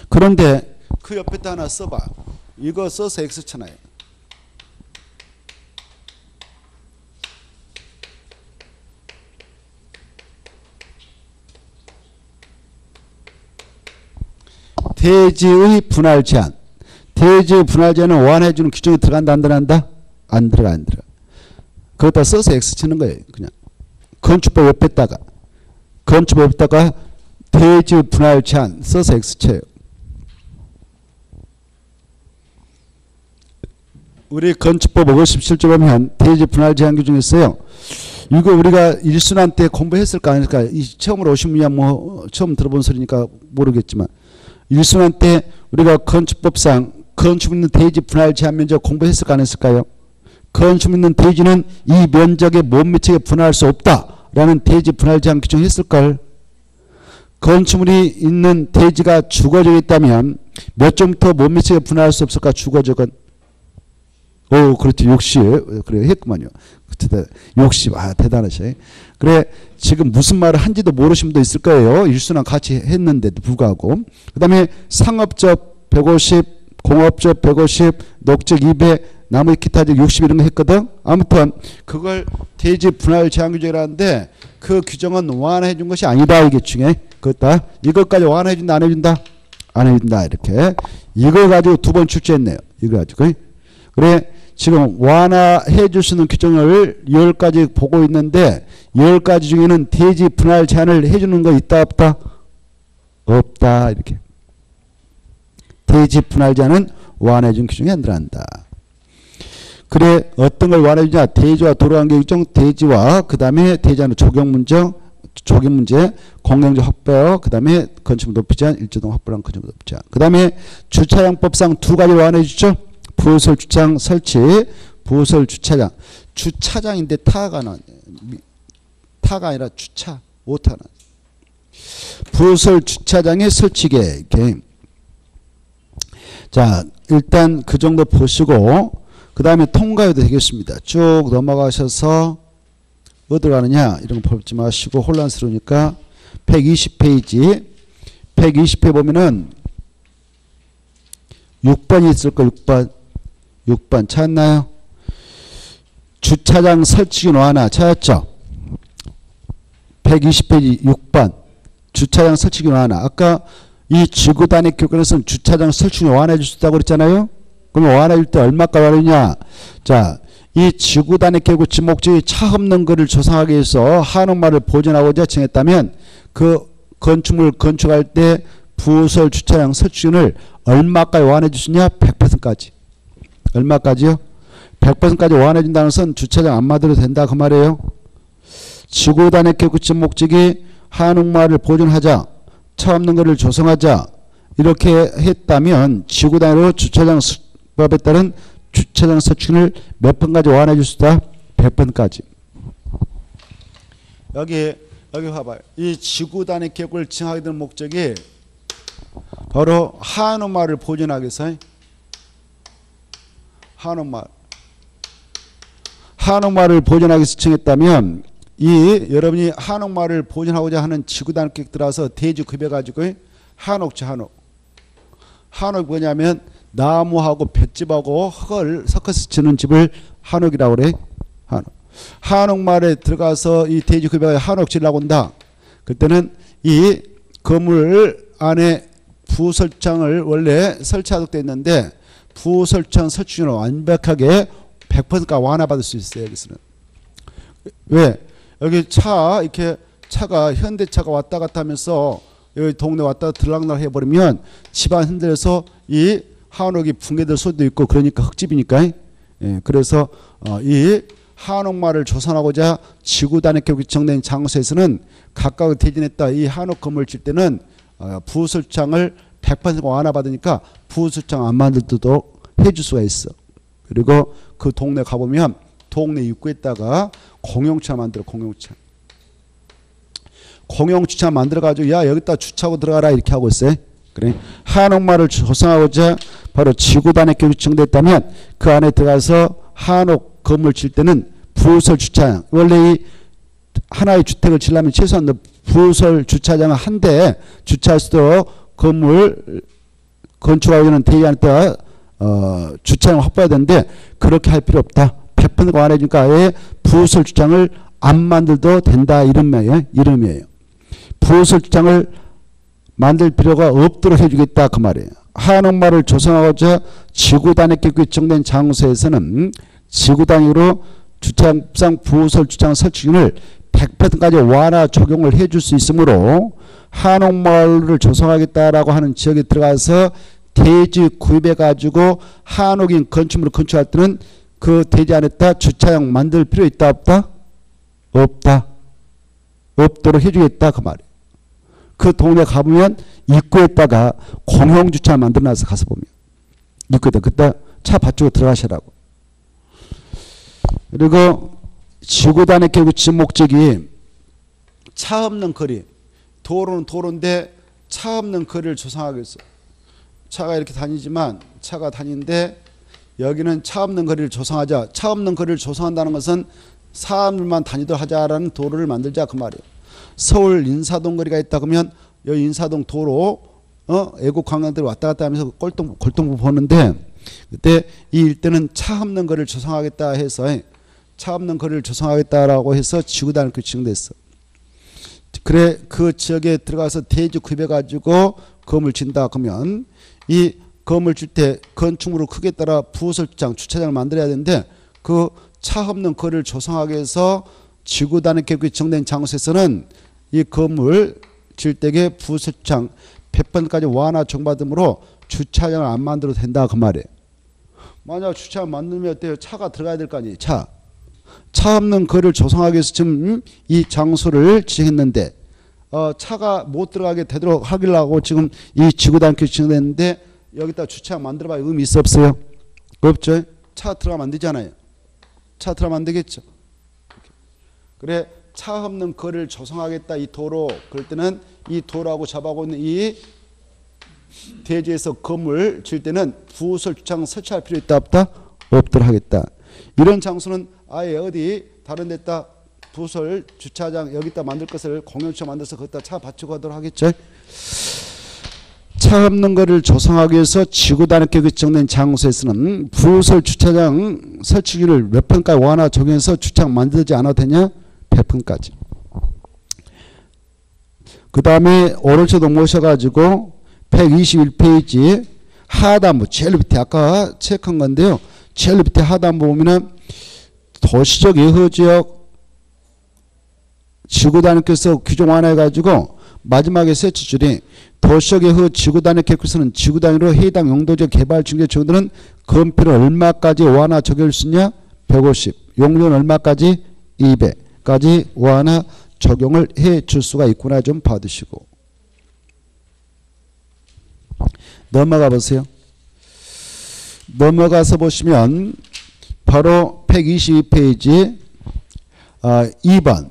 그런데 그 옆에다 하나 써봐. 이거 써서 X 쳐놔요. 대지의 분할 제한. 대지의 분할 제한은 완화해주는 규정이 들어간다 안 들어간다? 안 들어가 안 들어가. 그것다 써서 X 치는 거예요. 그냥 건축법 옆에다가 건축법 옆에다가 대지 분할 제한 써서 X 쳐요. 우리 건축법 57조 보면 대지 분할 제한 규정 있어요. 이거 우리가 일순환 때 공부했을까 아닐까? 이 처음으로 오신 분이야 뭐 처음 들어본 소리니까 모르겠지만 일순환 때 우리가 건축법상 건축 있는 대지 분할 제한 면적 공부했을까 안 했을까요? 건축 있는 대지는 이 면적에 못 미치게 분할할 수 없다라는 대지 분할 제한 규정 했을걸. 건축물이 있는 대지가 주거지에 있다면 몇 점부터 못 미치게 분할할 수 없을까 주거적은 오, 그렇지. 60. 그래, 했구만요. 욕심. 아, 대단하셔. 그래, 지금 무슨 말을 한지도 모르신 분도 있을 거예요. 일순환 같이 했는데도 불구하고. 그 다음에 상업적 150, 공업적 150, 녹적 200, 나머지 기타적 60 이런 거 했거든. 아무튼, 그걸 대지 분할 제한 규정이라는데 그 규정은 완화해 준 것이 아니다. 이게 중에. 그것다. 이것까지 완화해 준다, 안 해준다? 안 해준다. 이렇게. 이거 가지고 두 번 출제했네요. 이거 가지고. 그래, 지금 완화해 주시는 규정을 10가지 보고 있는데 10가지 중에는 대지 분할 제한을 해주는 거 있다 없다? 없다 이렇게 대지 분할 제한은 완화해 준 규정에 안 들어간다. 그래 어떤 걸 완화해 주냐 대지와 도로관계 규정 대지와 그 다음에 대지하는 적용 문제 적용 문제 공경적 확보 그 다음에 건축물 높이지 않 일조동 확보랑 건축물 높이지 않그 다음에 주차장법상 두 가지 완화해 주죠. 부설 주차장 설치, 부설 주차장. 주차장인데 타가 나 타가 아니라 주차, 오타나. 부설 주차장의 설치 계획. 자, 일단 그 정도 보시고 그 다음에 통과해도 되겠습니다. 쭉 넘어가셔서 어디 가느냐 이런 거 볼지 마시고 혼란스러우니까 120페이지 120회 보면은 6번이 있을 거 6번 6번 찾나요? 주차장 설치기 노하나 찾았죠? 120페이지 6번 주차장 설치기 노하나 아까 이 지구 단위 교권에서는 주차장 설치기 완화해 줄 수 있다고 그랬잖아요? 그럼 줄때 얼마까지 완화냐? 자, 이 지구 단위 계획 지목적이 차 없는 거를 조성하기 위해서 한옥마을을 보존하고자 정했다면 그 건축물 건축할 때 부설 주차장 설치를 얼마까지 완화해 주시냐? 100%까지. 얼마까지요? 100%까지 완화해 준다는 것은 주차장 안 만들어도 된다 그 말이에요. 지구 단위 계획 지목적이 한옥마을을 보존하자. 차 없는 거를 조성하자. 이렇게 했다면 지구 단위로 주차장 법에 따른 주차장 설치를 몇 번까지 완화해 줄 수 있다? 100번까지. 여기 여기 봐봐요. 이 지구 단위 계획을 지정하게 된 목적이 바로 한옥마을을 보존하기 위해서 한옥마을 한옥마을을 보존하기 위해서 정했다면 이 여러분이 한옥마을을 보존하고자 하는 지구 단위 계획 들어서 대지 급여 가지고 한옥지 한옥 한옥 뭐냐면 나무하고 볏집하고 흙을 섞어서 지는 집을 한옥이라고 그래. 한옥. 한옥마을에 들어가서 이 돼지 급여가 한옥 지려고 한다. 그때는 이 건물 안에 부설창을 원래 설치하도록 돼 있는데 부설창 설치는 완벽하게 100%가 완화받을 수 있어요. 여기서는. 왜? 여기 차 이렇게 차가 현대차가 왔다 갔다 하면서 여기 동네 왔다 들락날 해버리면 집안 흔들려서 이 한옥이 붕괴될 수도 있고 그러니까 흙집이니까 예, 그래서 어, 이 한옥마을을 조성하고자 지구 단위 계획이 정된 장소에서는 각각 대진했다 이 한옥 건물 질 때는 어, 부설창을 100% 완화받으니까 부설창 안 만들도록 해줄 수가 있어. 그리고 그 동네 가보면 동네 입구에다가 공용차 만들어 공용차. 공용 주차 만들어가지고 야 여기다 주차하고 들어가라 이렇게 하고 있어요. 그래 한옥마을을 조성하고자 바로 지구단에 결정됐다면 그 안에 들어가서 한옥 건물 질 때는 부설 주차장 원래 이 하나의 주택을 지려면 최소한 부설 주차장을 한대 주차할 수도 건물 건축하고는 대기하는 때가 어, 주차장 확보해야 되는데 그렇게 할 필요 없다. 100%가 안 해주니까 아예 부설 주차장을 안 만들도 된다 이름이에요. 이름이에요. 부설 주차장을 만들 필요가 없도록 해주겠다 그 말이에요. 한옥마을을 조성하고자 지구 단위 계획 정된 장소에서는 지구 단위로 주차장 부설 주차장 설치를 100%까지 완화 적용을 해줄 수 있으므로 한옥마을을 조성하겠다라고 하는 지역에 들어가서 대지 구입해 가지고 한옥인 건축물을 건축할 때는 그 대지 안에다 주차장 만들 필요 있다 없다? 없다. 없도록 해주겠다 그 말이에요. 그 동네 가보면 입구에다가 공용 주차 만들어놔서 가서 보면 입구에다 그때 차 밭쪽으로 들어가시라고. 그리고 지구단의 결국 지 목적이 차 없는 거리, 도로는 도로인데 차 없는 거리를 조성하겠어. 차가 이렇게 다니지만 차가 다니는데 여기는 차 없는 거리를 조성하자. 차 없는 거리를 조성한다는 것은 사람들만 다니도록 하자라는 도로를 만들자 그 말이에요. 서울 인사동 거리가 있다 그러면 여기 인사동 도로 어 애국 관광들 왔다 갔다 하면서 꼴동 골동부 보는데 그때 이 일대는 차 없는 거리를 조성하겠다 해서 차 없는 거리를 조성하겠다라고 해서 지구단을 지정됐어. 그래 그 지역에 들어가서 대지 구입해 가지고 건물 진다 그러면 이 건물 질때 건축물을 크게 따라 부설장 주차장을 만들어야 되는데 그 차 없는 거리를 조성하기 위해서 지구단의 계획이 정된 장소에서는 이 건물 질대계 부설장 100번까지 완화 정받음으로 주차장을 안 만들어도 된다 그 말이에요. 만약 주차장 만들면 어때요? 차가 들어가야 될 거 아니에요. 차. 차 없는 거리를 조성하기 위해서 지금 이 장소를 지정했는데 어, 차가 못 들어가게 되도록 하기라고 지금 이 지구단 계획 지정됐는데 여기다 주차장 만들어봐야 의미 있어 없어요? 없죠. 차 들어가면 안 되잖아요. 차 들어가면 안 되겠죠. 그래 차 없는 거리를 조성하겠다 이 도로. 그럴 때는 이 도로하고 잡아고 있는 이 대지에서 건물 질 때는 부설 주차장 설치할 필요 있다 없다? 없도록 하겠다. 이런 장소는 아예 어디 다른 데다 부설 주차장 여기다 만들 것을 공용차 만들어서 거기다 차 받치고 하도록 하겠죠? 차 없는 거를 조성하기 위해서 지구단위계 결정된 장소에서는 부설 주차장 설치기를 몇 평까지 완화 적용해서 주차장 만들지 않아도 되냐? 100평까지. 그 다음에 오른쪽도 모셔가지고 121페이지 하단부 제일 밑에 아까 체크한 건데요. 제일 밑에 하단부 보면은 도시적 예후지역 지구단위께서 규정 완화해가지고 마지막에 세 줄이 도시적 예후 지구단위 계획에서는 지구단위로 해당 용도적 개발 중개 조들은 건폐를 얼마까지 완화 적용할 수 있냐? 150. 용도는 얼마까지? 200 까지 완화 적용을 해 줄 수가 있구나 좀 받으시고 넘어가 보세요. 넘어가서 보시면 바로 122페이지 아, 2번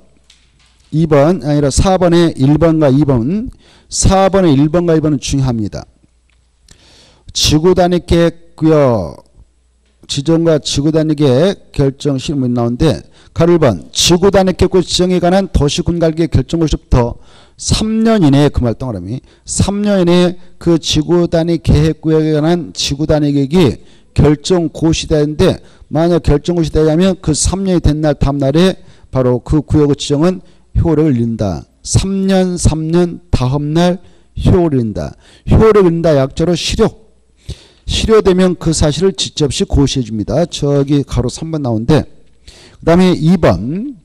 2번 아니라 4번의 1번과 2번 4번의 1번과 2번은 중요합니다. 지구단위 계획구역 지정과 지구단위 계획 결정 실무이 나오는데 가로 1번 지구단위 계획구 지정에 관한 도시군갈계 결정으로부터 3년 이내에 그 활동을 하면 3년 이내에 그 지구단위 계획구역에 관한 지구단위 계획이 결정 고시되는데 만약 결정 고시되면 그 3년이 된 날 다음 날에 바로 그 구역의 지정은 효력을 잃는다. 3년 3년 다음 날 효력을 잃는다. 효력을 잃는다 약자로 실효. 실효되면 그 사실을 직접시 고시해 줍니다. 저기 가로 3번 나오는데 그 다음에 2번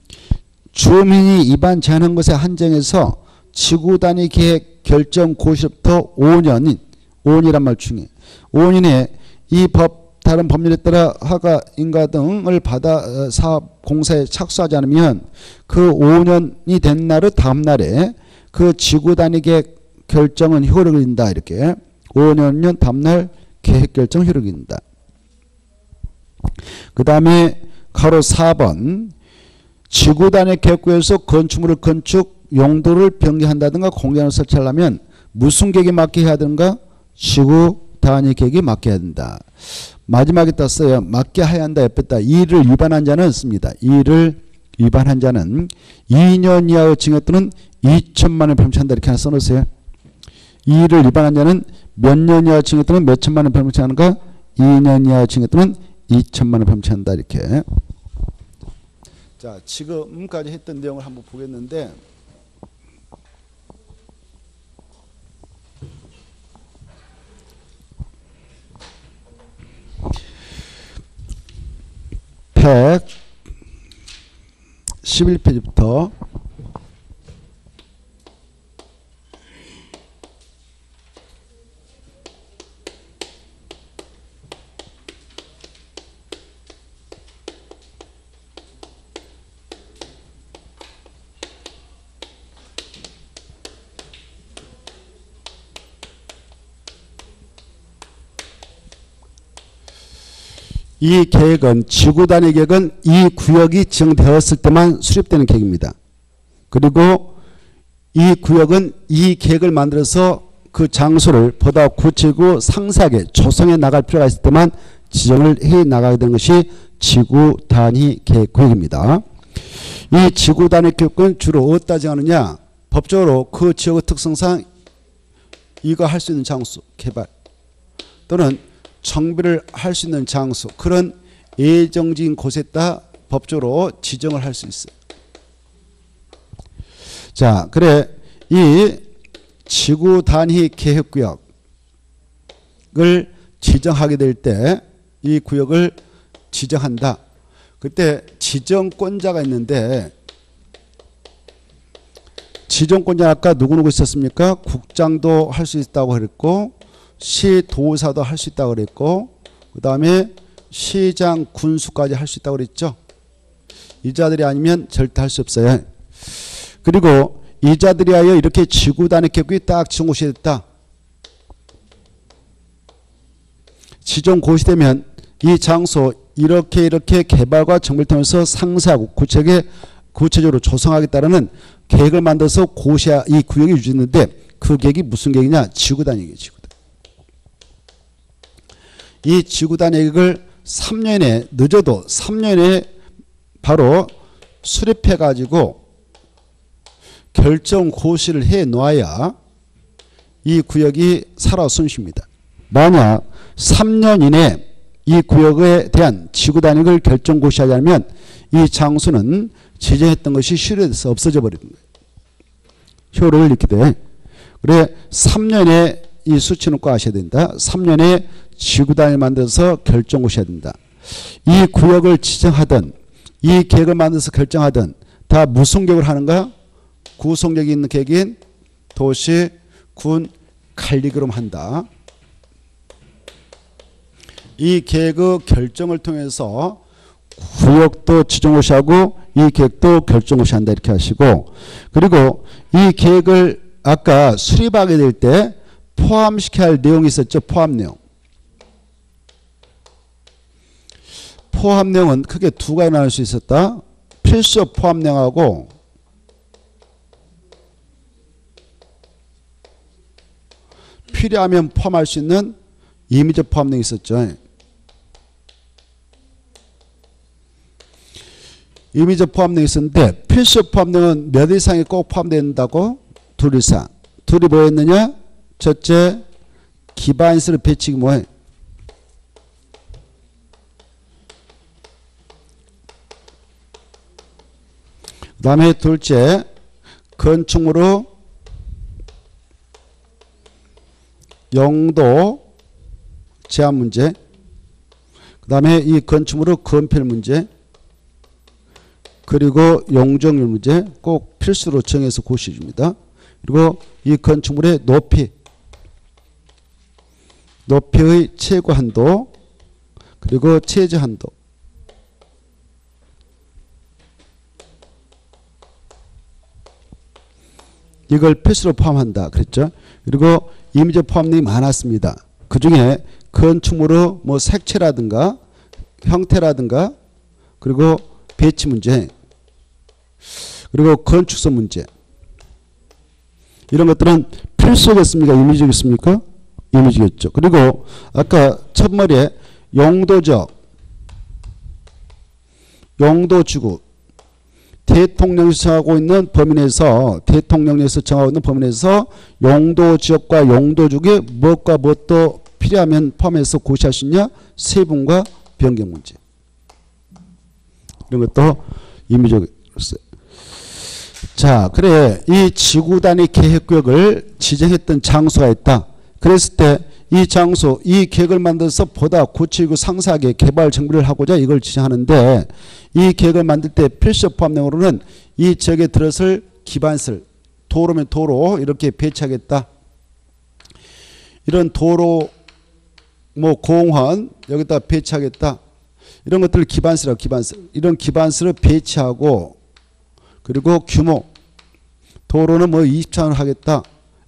주민이 입안 제한한 것에 한정해서 지구 단위 계획 결정 고시부터 5년 5년이란 말 중에 5년에 이 법 다른 법률에 따라 허가 인가 등을 받아 어, 사업 공사에 착수하지 않으면 그 5년이 된 날의 다음 날에 그 지구 단위 계획 결정은 효력을 잃는다 이렇게 5년년 다음 날 계획 결정 효력이 있다. 그 다음에 가로 4번 지구 단위 계획구에서 건축물을 건축 용도를 변경한다든가 공간을 설치하려면 무슨 계획에 맞게 해야 되는가? 지구 단위 계획에 맞게 해야 된다. 마지막에 땄어요. 맞게 해야 한다 옆에다 이를 위반한 자는 씁니다. 이를 위반한 자는 2년 이하의 징역 또는 2천만 원 병치한다 이렇게 하나 써놓으세요. 이를 위반한 자는 몇 년 이하 또는 몇 천만 원 병치하는가? 2년 이하 또는 2천만 원 병치한다 이렇게. 자 지금까지 했던 내용을 한번 보겠는데 백 11페이지부터 이 계획은 지구 단위 계획은 이 구역이 지정되었을 때만 수립되는 계획입니다. 그리고 이 구역은 이 계획을 만들어서 그 장소를 보다 구체고 상세하게 조성해 나갈 필요가 있을 때만 지정을 해 나가게 되는 것이 지구 단위 계획 구역입니다. 이 지구 단위 계획은 주로 어디다 정하느냐? 법적으로 그 지역의 특성상 이거 할 수 있는 장소 개발 또는 정비를 할 수 있는 장소 그런 예정지인 곳에다 법적으로 지정을 할 수 있어요. 자, 그래 이 지구 단위 계획 구역을 지정하게 될 때 이 구역을 지정한다. 그때 지정권자가 있는데 지정권자 아까 누구누구 있었습니까? 국장도 할 수 있다고 그랬고 시도사도 할 수 있다고 그랬고 그 다음에 시장 군수까지 할 수 있다고 그랬죠. 이자들이 아니면 절대 할 수 없어요. 그리고 이자들이 하여 이렇게 지구단위 계획이 딱 지정 고시 됐다. 지정 고시 되면 이 장소 이렇게 이렇게 개발과 정비를 통해서 상세하고 구체적에 구체적으로 조성하겠다는 계획을 만들어서 고시야 이 구역이 유지했는데 그 계획이 무슨 계획이냐 지구단위 계획 이 지구단 얘기를 3년에 늦어도 3년에 바로 수립해 가지고 결정 고시를 해 놓아야 이 구역이 살아 숨쉽니다. 만약 3년 이내 이 구역에 대한 지구 단위를 결정 고시하지 않으면 이 장소는 지정했던 것이 실효돼서 없어져 버리는 거예요. 효력을 잃게 돼. 그래 3년에 이 수치는 꼭 아셔야 된다. 3년에 지구 단위 만들어서 결정 고시해야 된다. 이 구역을 지정하든 이 계획을 만들어서 결정하든 다 무슨 계획을 하는가? 구성력이 있는 계획인 도시, 군, 관리그럼 한다. 이 계획의 결정을 통해서 구역도 지정고시하고 이 계획도 결정고시한다 이렇게 하시고 그리고 이 계획을 아까 수립하게 될 때 포함시켜야 할 내용이 있었죠. 포함 내용. 포함 내용은 크게 두 가지 나눌 수 있었다. 필수 포함 내용하고 필요하면 포함할 수 있는 이미지 포함 내용이 있었죠. 이미지 포함 내용이 있었는데 필수 포함 내용은 몇 이상이 꼭 포함된다고? 둘 이상. 둘이 뭐였느냐? 첫째 기반시설 배치기 뭐해? 다음에 둘째 건축물로 영도 제한 문제 그 다음에 이 건축물로 건필 문제 그리고 용적률 문제 꼭 필수로 정해서 고시해 줍니다. 그리고 이 건축물의 높이 높이의 최고 한도 그리고 최저 한도 이걸 필수로 포함한다 그랬죠. 그리고 이미지 포함이 많았습니다. 그 중에 건축물의 뭐 색채라든가 형태라든가 그리고 배치 문제 그리고 건축성 문제 이런 것들은 필수겠습니까? 이미지겠습니까? 이미지겠죠. 그리고 아까 첫머리에 용도적 용도지구 대통령이 정하고 있는 범위 내에서 대통령에서 정하고 있는 범위 내에서 용도 지역과 용도 지역에 무엇과 무엇도 필요하면 포함해서 고시할 수 있냐? 세분과 변경 문제. 이런 것도 임의적으로서 자 그래. 이 지구 단위 계획구역을 지정했던 장소가 있다. 그랬을 때 이 장소, 이 계획을 만들어서 보다 구체적이고 상세하게 개발 정비를 하고자 이걸 지정하는데 이 계획을 만들 때 필수 포함 내용으로는 이 지역에 들어설 기반설, 도로면 도로 이렇게 배치하겠다. 이런 도로, 뭐 공원 여기다 배치하겠다. 이런 것들을 기반설이라고 기반설. 이런 기반설을 배치하고 그리고 규모 도로는 뭐 20차선을 하겠다.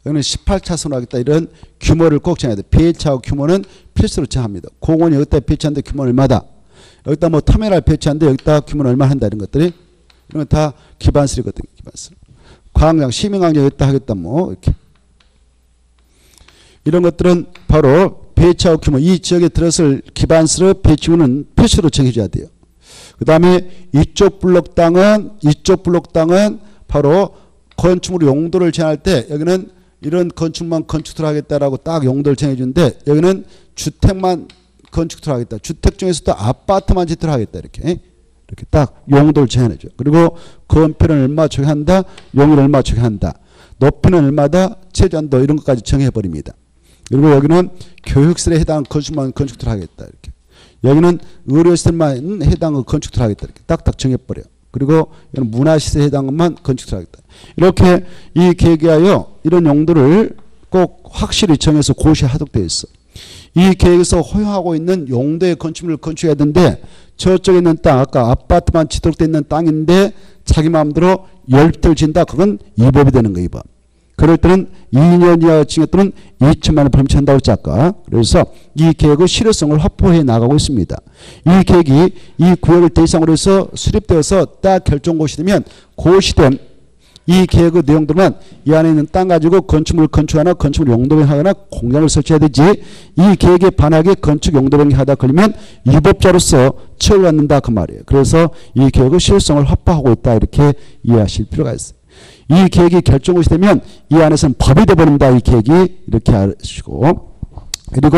여기는 18차선으로 하겠다. 이런 규모를 꼭 정해야 돼. 배치하고 규모는 필수로 정합니다. 공원이 여기다 배치하는데 규모는 얼마다. 여기다 뭐 터미널 배치하는데 여기다 규모는 얼마 한다. 이런 것들이. 이런 건다 기반설이거든요. 기반설. 광장, 시민광장 여기다 하겠다. 뭐 이렇게. 이런 것들은 바로 배치하고 규모 이 지역에 들어설 기반설의 배치구는 필수로 정해줘야 돼요. 그 다음에 이쪽 블록 땅은 이쪽 블록 땅은 바로 건축물 용도를 정할 때 여기는 이런 건축만 건축을 하겠다라고 딱 용도를 정해주는데 여기는 주택만 건축을 하겠다. 주택 중에서도 아파트만 짓도록 하겠다. 이렇게. 이렇게 딱 용도를 정해내죠. 그리고 건폐는 얼마 적용한다. 용을 얼마 적용한다. 높이는 얼마다. 최저한도 이런 것까지 정해버립니다. 그리고 여기는 교육시설에 해당하는 건축만 건축을 하겠다. 이렇게. 여기는 의료시설만 해당하는 건축을 하겠다. 이렇게 딱딱 정해버려요. 그리고 문화시설에 해당한 것만 건축을 하겠다. 이렇게 이 계획하여 이런 용도를 꼭 확실히 정해서 고시 하도록 되어 있어. 이 계획에서 허용하고 있는 용도의 건축물을 건축해야 되는데 저쪽에 있는 땅 아까 아파트만 지도록 되어 있는 땅인데 자기 마음대로 열비를 진다. 그건 위법이 되는 거예요. 위법. 그럴 때는 2년 이하 징역 또는 2천만 원 벌금 한다고 했지 아까. 그래서 이 계획의 실효성을 확보해 나가고 있습니다. 이 계획이 이 구역을 대상으로 해서 수립되어서 딱 결정 고시되면 고시된 이 계획의 내용들만 이 안에 있는 땅 가지고 건축물 건축하나 건축물 용도변하거나 공장을 설치해야 되지 이 계획에 반하게 건축 용도변하다 걸리면 위법자로서 처벌받는다 그 말이에요. 그래서 이 계획의 실효성을 확보하고 있다 이렇게 이해하실 필요가 있어요. 이 계획이 결정것이 되면 이 안에서는 법이 되버립니다. 이 계획이 이렇게 하시고 그리고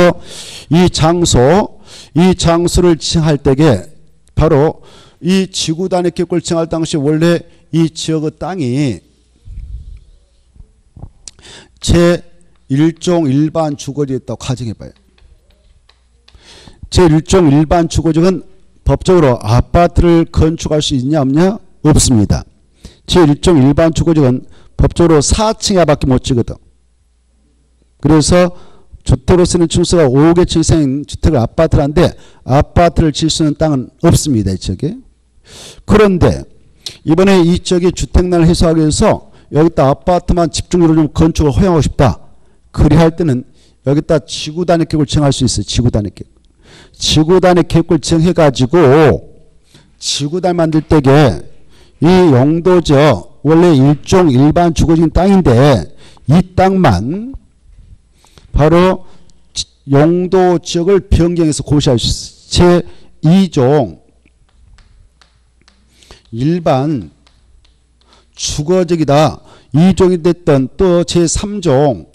이 장소 이 장소를 지정할 때에 바로 이 지구 단위 계획을 지정할 당시 원래 이 지역의 땅이 제 1종 일반 주거지였다고 가정해봐요. 제 1종 일반 주거지는 법적으로 아파트를 건축할 수 있냐 없냐 없습니다. 제 1종 일반 주거지은 법적으로 4층 이하밖에 못 지거든. 그래서 주택으로 쓰는 층수가 5개층 이상인 주택을 아파트를 하는데 아파트를 질 수 있는 땅은 없습니다. 이쪽에. 그런데 이번에 이쪽에 주택난을 해소하기 위해서 여기다 아파트만 집중적으로 좀 건축을 허용하고 싶다. 그리 할 때는 여기다 지구 단위 계획을 정할 수 있어요. 지구 단위 계획. 지구 단위 계획을 정해 가지고 지구 단위 만들 때에 이 용도죠. 원래 일종 일반 주거진 땅인데 이 땅만 바로 용도 지역을 변경해서 고시할 수 있어요. 제2종 일반 주거적이다. 2종이 됐던 또 제3종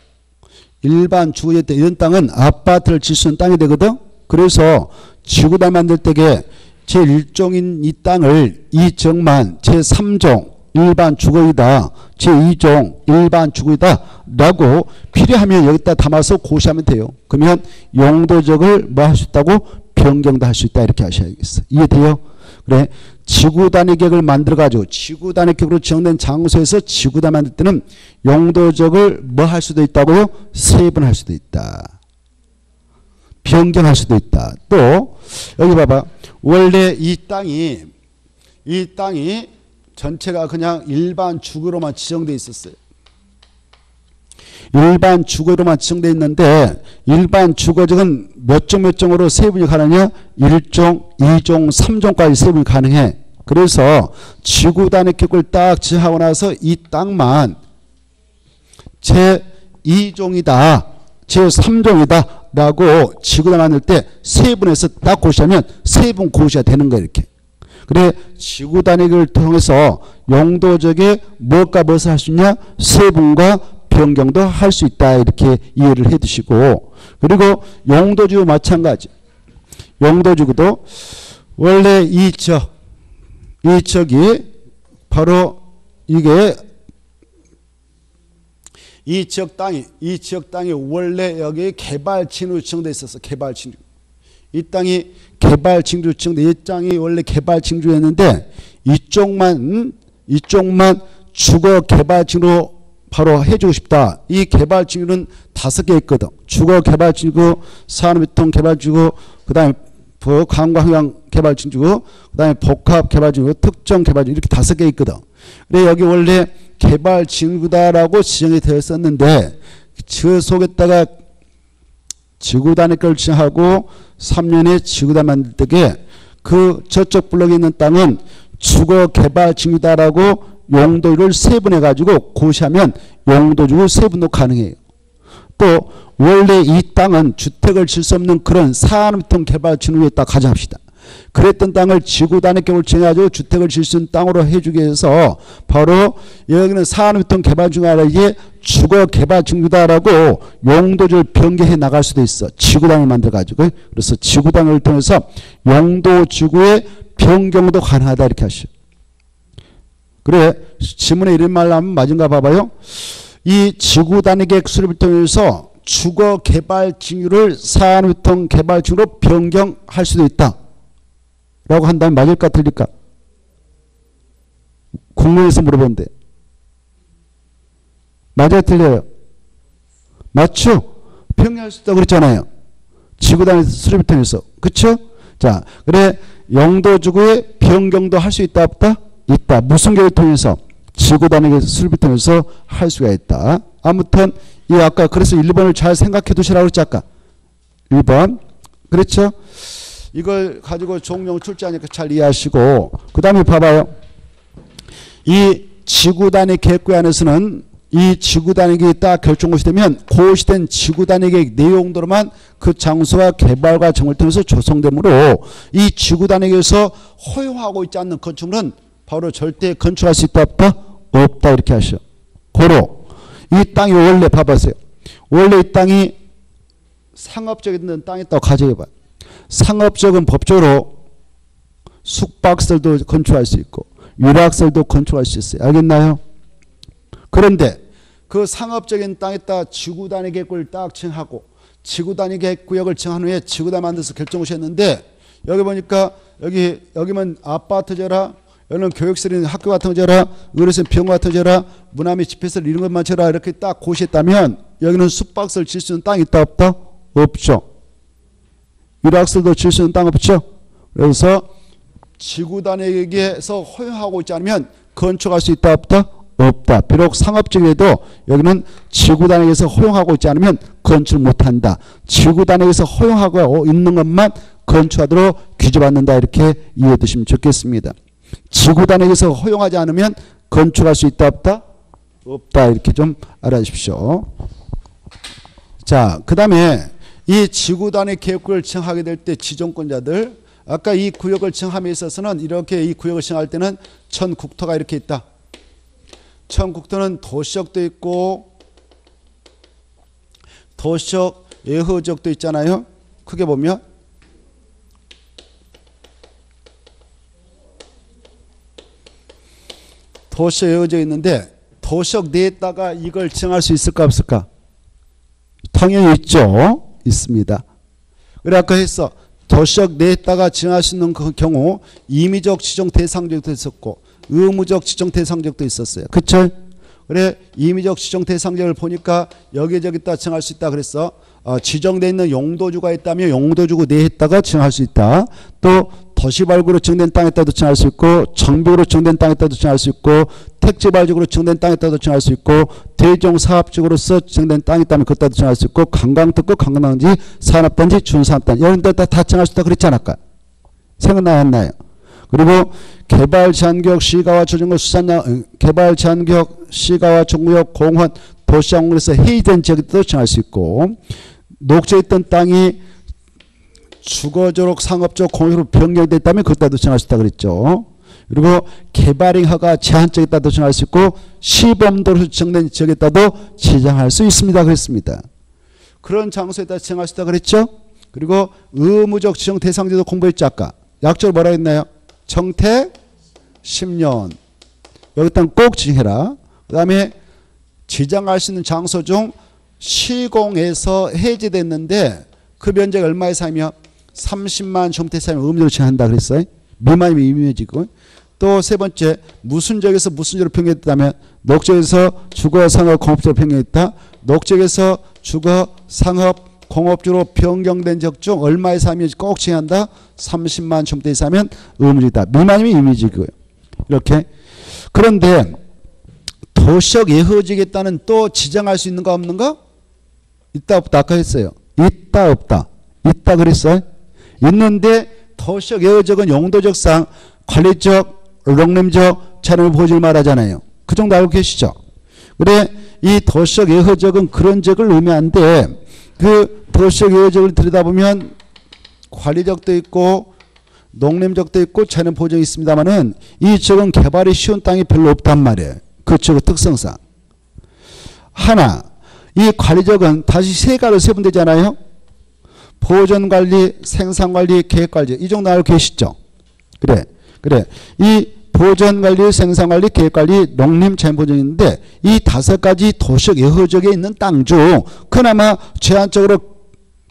일반 주거적 때 이런 땅은 아파트를 질 수 있는 땅이 되거든. 그래서 지구단 만들 때에 제1종인 이 땅을 이 정만 제3종 일반 주거이다. 제2종 일반 주거이다. 라고 필요하면 여기다 담아서 고시하면 돼요. 그러면 용도적을 뭐 할 수 있다고 변경도 할 수 있다. 이렇게 하셔야겠어요. 이해돼요? 그래. 지구 단위 계획을 만들어 가지고 지구 단위 계획으로 지정된 장소에서 지구 단위 만들 때는 용도적을 뭐 할 수도 있다고요? 세분할 수도 있다. 변경할 수도 있다. 또 여기 봐봐. 원래 이 땅이 이 땅이 전체가 그냥 일반 주거로만 지정돼 있었어요. 일반 주거로만 지정돼 있는데 일반 주거적은 몇 종 몇 종으로 세분이 가느냐? 1종, 2종, 3종까지 세분이 가능해. 그래서 지구 단위 계획을 딱 지하고 나서 이 땅만 제 2종이다. 제 3종이다. 라고 지구 단위 만들 때 세분에서 딱 고시하면 세분 고시가 되는 거예요. 이렇게. 그래 지구 단위를 통해서 용도적에 무엇과 무엇을 할 수 있냐? 세분과 변경도 할 수 있다. 이렇게 이해를 해 두시고 그리고 용도지구 마찬가지. 용도지구도 원래 이적 이 지역이 바로 이게 이 지역 땅이 이 지역 땅이 원래 여기 개발 진로 지정돼 있었어 개발 진로 이 땅이 개발 징조 지정돼 이 땅이 원래 개발 징조였는데 이쪽만 이쪽만 주거 개발 징로 바로 해주고 싶다. 이 개발 징조는 다섯 개 있거든. 주거 개발 징조, 산업유통 개발 징조, 그다음에 관광형 개발 징조, 그다음에 복합 개발 징조, 특정 개발 징조 이렇게 다섯 개 있거든. 근데 여기 원래 개발 징조다라고 지정이 되었었는데 그 속에다가 지구 단위 걸 지정하고 3년에 지구단 만들 때에 그 저쪽 블록에 있는 땅은 주거 개발 징조다라고 용도를 세분해 가지고 고시하면 용도주고 세분도 가능해요. 또 원래 이 땅은 주택을 질 수 없는 그런 산업통 개발 진후에 딱 가져갑시다. 그랬던 땅을 지구 단위 경을 정해가지고 주택을 질 수 있는 땅으로 해주기 위해서 바로 여기는 산업통 개발 중 하나 이게 주거 개발 중이다라고 용도를 변경해 나갈 수도 있어. 지구단을 만들어가지고. 그래서 지구단을 통해서 용도 지구의 변경도 가능하다 이렇게 하시오. 그래 지문에 이런 말 하면 맞은가 봐봐요. 이 지구 단위 계획 수립을 통해서 주거 개발 징유를 산업통 개발 징유로 변경할 수도 있다. 라고 한다면 맞을까 틀릴까? 국문에서 물어보는데. 맞아요 틀려요? 맞죠? 평양할 수 있다고 그랬잖아요. 지구 단위 수립을 통해서. 그쵸? 자, 그래 영도 지구의 변경도 할 수 있다 없다? 있다. 무슨 계획을 통해서? 지구단위 수립을 통해서 할 수가 있다. 아무튼 이 아까 그래서 1번을 잘 생각해 두시라고 그랬지 아까. 1번. 그렇죠? 이걸 가지고 종용 출제하니까 잘 이해하시고 그 다음에 봐봐요. 이 지구단위 계획 안에서는 이 계획이 딱 결정고시 되면 고시된 지구단위 계획 내용대로만 그 장소와 개발과 정을 통해서 조성되므로 이 지구단위 계획에서 허용하고 있지 않는 건축물은 바로 절대 건축할 수 있다 없다? 없다 이렇게 하셔. 고로 이 땅이 원래 봐보세요. 원래 이 땅이 상업적에 있는 땅이 있다고 가정해봐. 상업적은 법적으로 숙박설도 건축할 수 있고 유락설도 건축할 수 있어요. 알겠나요? 그런데 그 상업적인 땅에다 지구 단위 계획을 딱 정하고 지구 단위 계획 구역을 정한 후에 지구 단위 만들어서 결정하셨는데 여기 보니까 여기 여기면 아파트져라 여기는 교육설인 학교 같은 거 져라 어르신 병원 같은 거 져라 문화미 집회설 이런 것만 져라 이렇게 딱 고시했다면 여기는 숙박설 질 수 있는 땅이 있다 없다? 없죠. 유락설도 질 수 있는 땅 없죠. 그래서 지구 단위에서 허용하고 있지 않으면 건축할 수 있다 없다? 없다. 비록 상업적에도 여기는 지구 단위에서 허용하고 있지 않으면 건축 못한다. 지구 단위에서 허용하고 있는 것만 건축하도록 규제받는다. 이렇게 이해해 두시면 좋겠습니다. 지구 단위에서 허용하지 않으면 건축할 수 있다 없다? 없다. 이렇게 좀 알아주십시오. 자, 그 다음에 이 지구 단위 계획구역을 정하게 될 때 지정권자들 아까 이 구역을 정함에 있어서는 이렇게 이 구역을 정할 때는 천 국토가 이렇게 있다. 천 국토는 도시역도 있고 도시역 예허지역도 있잖아요. 크게 보면 도시역 예허지역 있는데 도시역 내에다가 이걸 정할 수 있을까 없을까? 당연히 있죠. 있습니다. 그래 아까 했어. 도시역 내에다가 정할 수 있는 그 경우 임의적 지정 대상적도 있었고 의무적 지정 대상적도 있었어요. 그쵸? 그래 임의적 지정 대상적을 보니까 여기저기다 정할 수 있다 그랬어. 어, 지정돼 있는 용도주가 있다면 용도주고 내에다가 정할 수 있다. 또 도시발구로 정된 땅에다도 정할 수 있고 정비로 정된 땅에다도 정할 수 있고 택지발적으로 정된 땅에다도 정할 수 있고 대종사업적으로서 정된 땅이 있다면 그때도 정할 수 있고 관광특구 관광단지 산업단지 준산업단지 이런 데다 다 정할 수 있다 그랬지 않을까? 생각나요 안 나요? 그리고 개발 제한구역 시가와 조정구 수산양 어, 개발 제한구역 시가와 종구역 공원 도시항공에서 해이된 지역에도 정할 수 있고 녹지에 있던 땅이 주거적 상업적 공유로 변경됐다면 그때도 정할 수 있다 그랬죠. 그리고 개발행 허가 제한적에 따도 정할 수 있고 시범도로 지정된 지역에 따도 지정할 수 있습니다. 그랬습니다. 그런 장소에 따라 지정할 수 있다 그랬죠. 그리고 의무적 지정 대상제도 공부했죠. 아까. 약적으로 뭐라 했나요? 정태 10년. 여기다 꼭 지정해라. 그 다음에 지정할 수 있는 장소 중 시공에서 해제됐는데 그 면적 얼마 이상이면 30만 정태 이상이면 의무적으로 지정한다 그랬어요. 미만이면 임의지고 또 세 번째 무슨 지역으로 변경했다면 녹지에서 주거 상업 공업지로 변경했다. 녹지에서 주거 상업 공업주로 변경된 적 중 얼마 이상이면 꼭 지정한다. 30만 정대 이상이면 의무지다. 미만이면 임의지고요. 이렇게 그런데 도시역 예허지겠다는 또 지정할 수 있는가 없는가? 있다 없다 아까 했어요. 있다 없다. 있다 그랬어요. 있는데 도시적 예어적은 용도적상 관리적, 롱림적 차량을 보여줄 말하잖아요. 그 정도 알고 계시죠? 그래 이 도시적 예허적은 그런 적을 의미하는데 그 도시적 예허적을 들여다보면 관리적도 있고 농림적도 있고 차량 보정이 있습니다만은 이 지역은 개발이 쉬운 땅이 별로 없단 말이에요. 그 지역의 특성상. 하나 이 관리적은 다시 세 가로 세분되잖아요. 보존관리, 생산관리, 계획관리 이 정도 알고 계시죠? 그래, 그래. 이 보존관리, 생산관리, 계획관리, 농림, 자연보존인데 이 다섯 가지 도시적 예허적에 있는 땅 중 그나마 제한적으로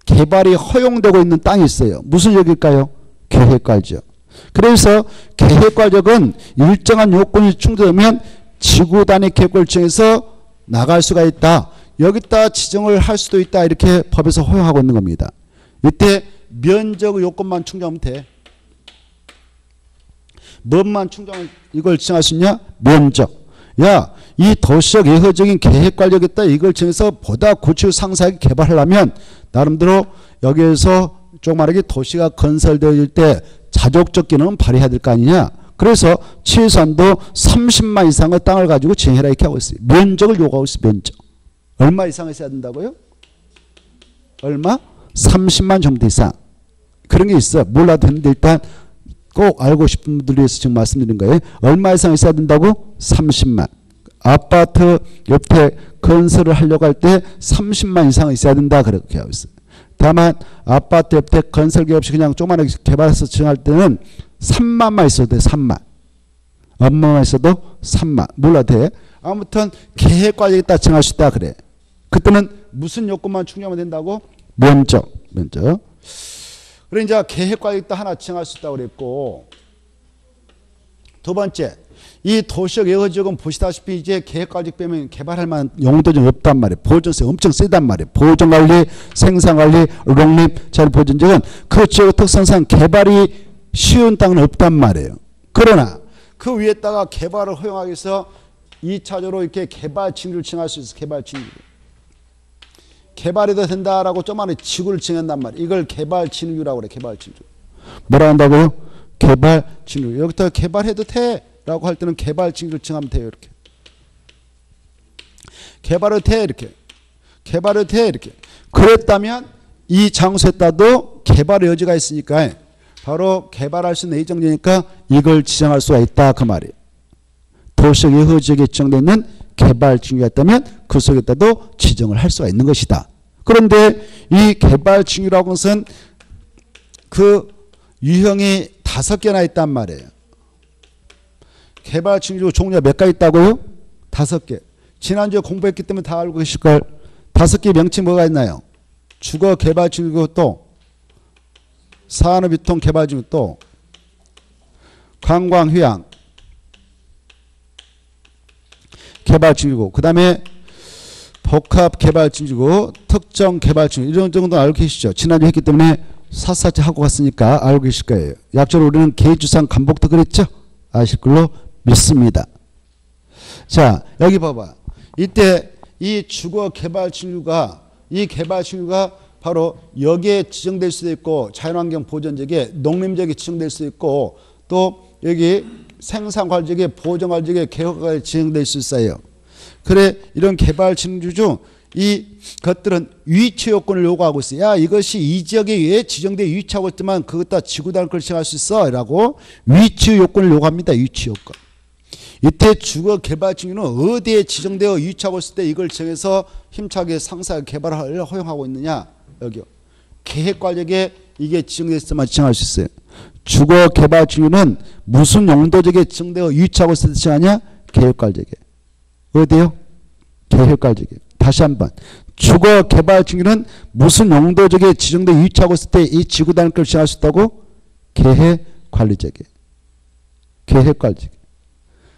개발이 허용되고 있는 땅이 있어요. 무슨 역일까요? 계획관리죠. 그래서 계획관리은 일정한 요건이 충족되면 지구 단위 계획을 정해서 나갈 수가 있다. 여기다 지정을 할 수도 있다. 이렇게 법에서 허용하고 있는 겁니다. 이때 면적 요건만 충족하면 돼. 뭔만 충족하면 이걸 지정할 수 있냐? 면적. 야, 이 도시적 예허적인 계획 관리겠다 이걸 정해서 보다 구축 상세하게 개발하려면 나름대로 여기에서 조그마하게 도시가 건설될 때 자족적 기능은 발휘해야 될 거 아니냐. 그래서 최소한도 30만 이상의 땅을 가지고 지정해라 이렇게 하고 있어요. 면적을 요구하고 있어요. 면적. 얼마 이상 있어야 된다고요? 얼마? 30만 정도 이상. 그런 게 있어. 몰라도 되는데 일단 꼭 알고 싶은 분들 위해서 지금 말씀드린 거예요. 얼마 이상 있어야 된다고? 30만. 아파트 옆에 건설을 하려고 할 때 30만 이상은 있어야 된다 그렇게 하고 있어요. 다만 아파트 옆에 건설 기업 없이 그냥 조그만하게 개발해서 지정할 때는 3만만 있어도 돼. 3만. 엄마만 있어도 3만. 몰라 돼. 아무튼 계획 과정이 딱 정할 수 있다 그래. 그때는 무슨 요건만 충족하면 된다고? 면적. 면적. 그래 이제 계획과정이 딱 하나 정할 수 있다고 그랬고 두 번째 이 도시적 예허지역은 보시다시피 이제 계획과정 빼면 개발할 만한 용도 좀 없단 말이에요. 보존세 엄청 세단 말이에요. 보존관리, 생산관리, 농립, 자율보존지역은 그 지역 특성상 개발이 쉬운 땅은 없단 말이에요. 그러나 그 위에다가 개발을 허용하기 위해서 2차적으로 이렇게 개발 징유를 칭할 수 있어. 개발 징유. 개발해도 된다라고 좀만에 지구를 정한단 말이에요. 이걸 개발 징유라고 그래. 개발 징유. 뭐라 한다고요? 개발 징유. 여기다 개발해도 돼. 라고 할 때는 개발 징유를 정하면 돼요. 이렇게. 개발을 돼. 이렇게. 개발을 돼. 이렇게. 그랬다면 이 장소에다도 개발의 여지가 있으니까 바로 개발할 수 있는 예정지니까 이걸 지정할 수가 있다 그 말이에요. 도시적 예허지역에 지정되어 있는 개발 징유가 있다면 그 속에다도 지정을 할 수가 있는 것이다. 그런데 이 개발 징유라고 것은 그 유형이 다섯 개나 있단 말이에요. 개발 징유 종류가 몇 가지 있다고요? 다섯 개. 지난주에 공부했기 때문에 다 알고 계실걸. 다섯 개 명칭 뭐가 있나요? 주거 개발 징유 또 산업 유통 개발 징유 또 관광 휴양 개발 징유고 그 다음에 복합 개발 징유고 특정 개발 징유 이런 정도 알고 계시죠? 지난주 했기 때문에 샅샅이 하고 갔으니까 알고 계실 거예요. 약적으로 우리는 계주상 간복도 그랬죠? 아실 걸로 믿습니다. 자 여기 봐봐. 이때 이 주거 개발 징유가 이 개발 징유가 바로 여기에 지정될 수도 있고 자연환경 보전지역에 농림지역에 지정될 수도 있고 또 여기 생산관리지역에 보전관리지역에 개혁가 지정될 수 있어요. 그래 이런 개발 징유 중이 것들은 위치 요건을 요구하고 있어요. 야 이것이 이 지역에 왜 지정돼 위치하고 있지만 그것 다 지구단을 걸쳐갈 수 있어 라고 위치 요건을 요구합니다. 위치 요건. 이때 주거 개발 징유는 어디에 지정되어 위치하고 있을 때 이걸 정해서 힘차게 상사 개발을 허용하고 있느냐 여기요. 계획 관리에 이게 지정됐으면 지정할 수 있어요. 주거 개발 징유는 무슨 용도적에 지정되어 위치하고 있을 때 지정하냐? 계획관리에. 어디요? 계획관리에. 다시 한번. 주거 개발 징유는 무슨 용도적에 지정되어 위치하고 있을 때 이 지구단을 걸 지정할 수 있다고? 계획관리적에. 계획관리적에.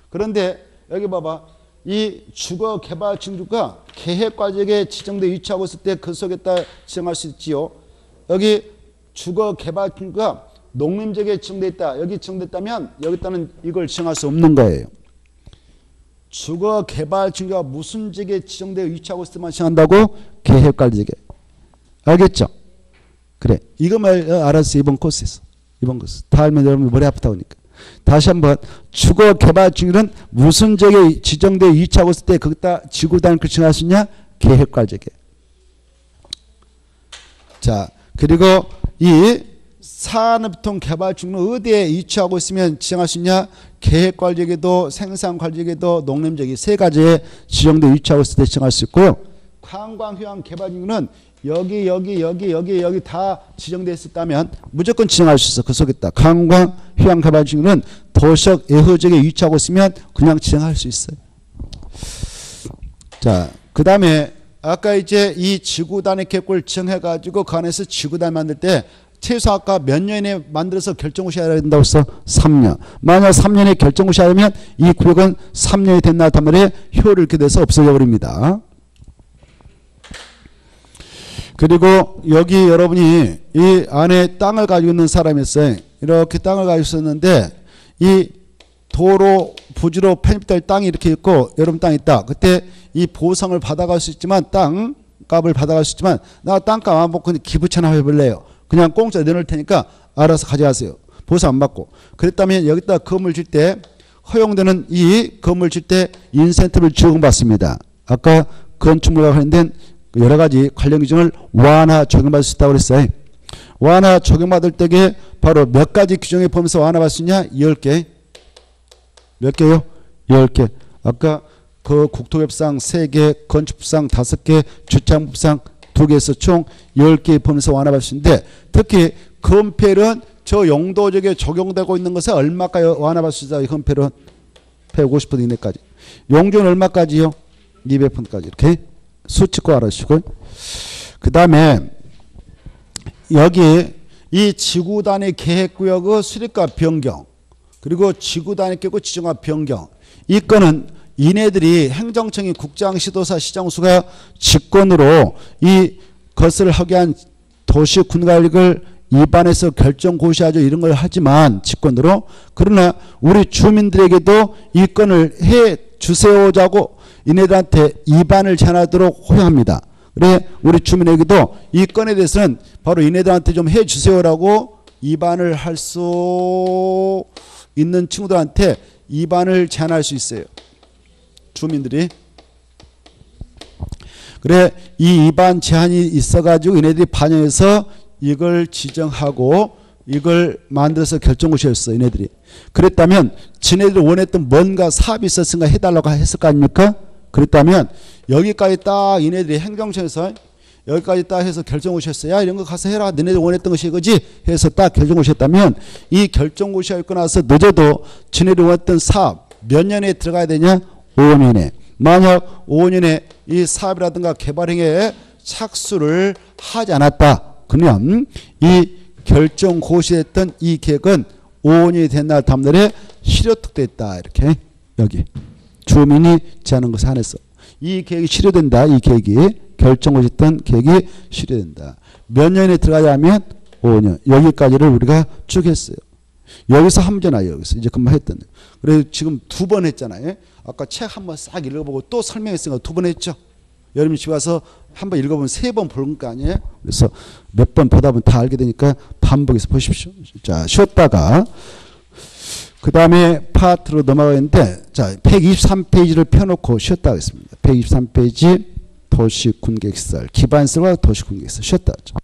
그런데 여기 봐봐. 이 주거 개발 징유가 계획 과정에 지정돼 위치하고 있을 때 그 속에다 지정할 수 있지요. 여기 주거 개발 징유가 농림지역에 지정돼 있다. 여기 지정됐다면 여기다는 이걸 지정할 수 없는 거예요. 주거 개발 징유가 무슨 지역에 지정되어 위치하고 지정한다고 계획 관리지에 알겠죠? 그래. 이거만 알았어 이번 코스에서. 이번 코스. 다 알면 여러분 머리 아프다 보니까. 다시 한번 주거 개발 중에는 무슨 지역에 지정돼 위치하고 있을 때 거기다 지구단을 지정할 수 있냐? 계획과적에. 자 그리고 이 산업통 개발 중은 어디에 위치하고 있으면 지정할 수 있냐? 계획 관리에도 생산 관리에도 농림적이 세 가지에 지정돼 위치하고 있을 때 지정할 수 있고요. 관광 휴양 개발 중은 여기 여기 여기 여기 여기 다 지정되어 있었다면 무조건 지정할 수 있어. 그 속에 있다. 관광 휴양 개발 중에는 도시적 예허적에 위치하고 있으면 그냥 지정할 수 있어요. 자, 그 다음에 아까 이제 이 지구단의 계획을 정해가지고 그 안에서 지구단 만들 때 최소 아까 몇 년에 만들어서 결정하셔야 된다고 해서 3년. 만약 3년에 결정하셔야 면이 구역은 3년이 된다 한 말에 효를 이렇게 돼서 없어져 버립니다. 그리고 여기 여러분이 이 안에 땅을 가지고 있는 사람이었어요. 이렇게 땅을 가지고 있었는데 이 도로 부지로 편입될 땅이 이렇게 있고 여러분 땅이 있다. 그때 이 보상을 받아갈 수 있지만 땅 값을 받아갈 수 있지만 나 땅값 안 받고 기부채나 해볼래요. 그냥 공짜 내놓을 테니까 알아서 가져가세요. 보상 안 받고. 그랬다면 여기다 건물 질 때 허용되는 이 건물 질 때 인센티브를 적용받습니다. 아까 건축물과 관련된 여러 가지 관련 규정을 완화 적용받을 수 있다고 그랬어요. 완화 적용받을 때에 바로 몇 가지 규정에 포함해서 완화받을 수 있냐? 10개. 몇 개요? 10개. 아까 그 국토협상 3개, 건축법상 5개, 주차법상 2개에서 총 10개의 범위에서 완화할 수 있는데 특히 건폐율은 저 용도적에 적용되고 있는 것에 얼마까지 완화할 수 있다. 이 건폐율은 150% 이내까지. 용도는 얼마까지요? 200%까지 이렇게 수치고 알아주시고 그 다음에 여기 이 지구 단위 계획구역의 수립과 변경 그리고 지구 단위 계획 지정과 변경 이 건은 이네들이 행정청이 국장 시도사 시장수가 직권으로 이 것을 하게 한 도시 군관리를 입안에서 결정 고시하죠 이런 걸 하지만 직권으로 그러나 우리 주민들에게도 이 건을 해 주세요자고 이네들한테 입안을 전하도록 호용합니다. 그래 우리 주민에게도 이 건에 대해서는 바로 이네들한테 좀 해 주세요라고 입안을 할 수 있는 친구들한테 입안을 제한할 수 있어요. 주민들이. 그래 이 입안 제한이 있어가지고 이네들이 반영해서 이걸 지정하고 이걸 만들어서 결정고시였어 이네들이. 그랬다면 지네들이 원했던 뭔가 사업이 있었으니까 해달라고 했을 거 아닙니까? 그랬다면 여기까지 딱 이네들이 행정청에서 여기까지 딱 해서 결정고시했어. 야 이런 거 가서 해라. 너네들 원했던 것이 이거지? 해서 딱 결정고시했다면 이 결정고시가 있고 나서 늦어도 지네들이 원했던 사업 몇 년에 들어가야 되냐 5년에 만약 5년에 이 사업이라든가 개발행위에 착수를 하지 않았다. 그러면 이 결정 고시했던 이 계획은 5년이 된 날 다음 날에 실효특대했다. 이렇게 여기 주민이 제하는 것에 한해서 이 계획이 실효된다. 이 계획이 결정 고시했던 계획이 실효된다. 몇 년에 들어가야 하면 5년. 여기까지를 우리가 쭉 했어요. 여기서 한번 나요. 여기서 이제 금방 했던. 그래서 지금 두 번 했잖아요 아까 책 한번 싹 읽어보고 또 설명했으니까 두 번 했죠 여러분 집 와서 한 번 읽어보면 세 번 보는 거 아니에요? 그래서 몇 번 보다 보면 다 알게 되니까 반복해서 보십시오. 자, 쉬었다가 그 다음에 파트로 넘어가는데 자, 123페이지를 펴놓고 쉬었다 하겠습니다. 123페이지 도시 군객설, 기반설과 도시 군객설 쉬었다 하죠.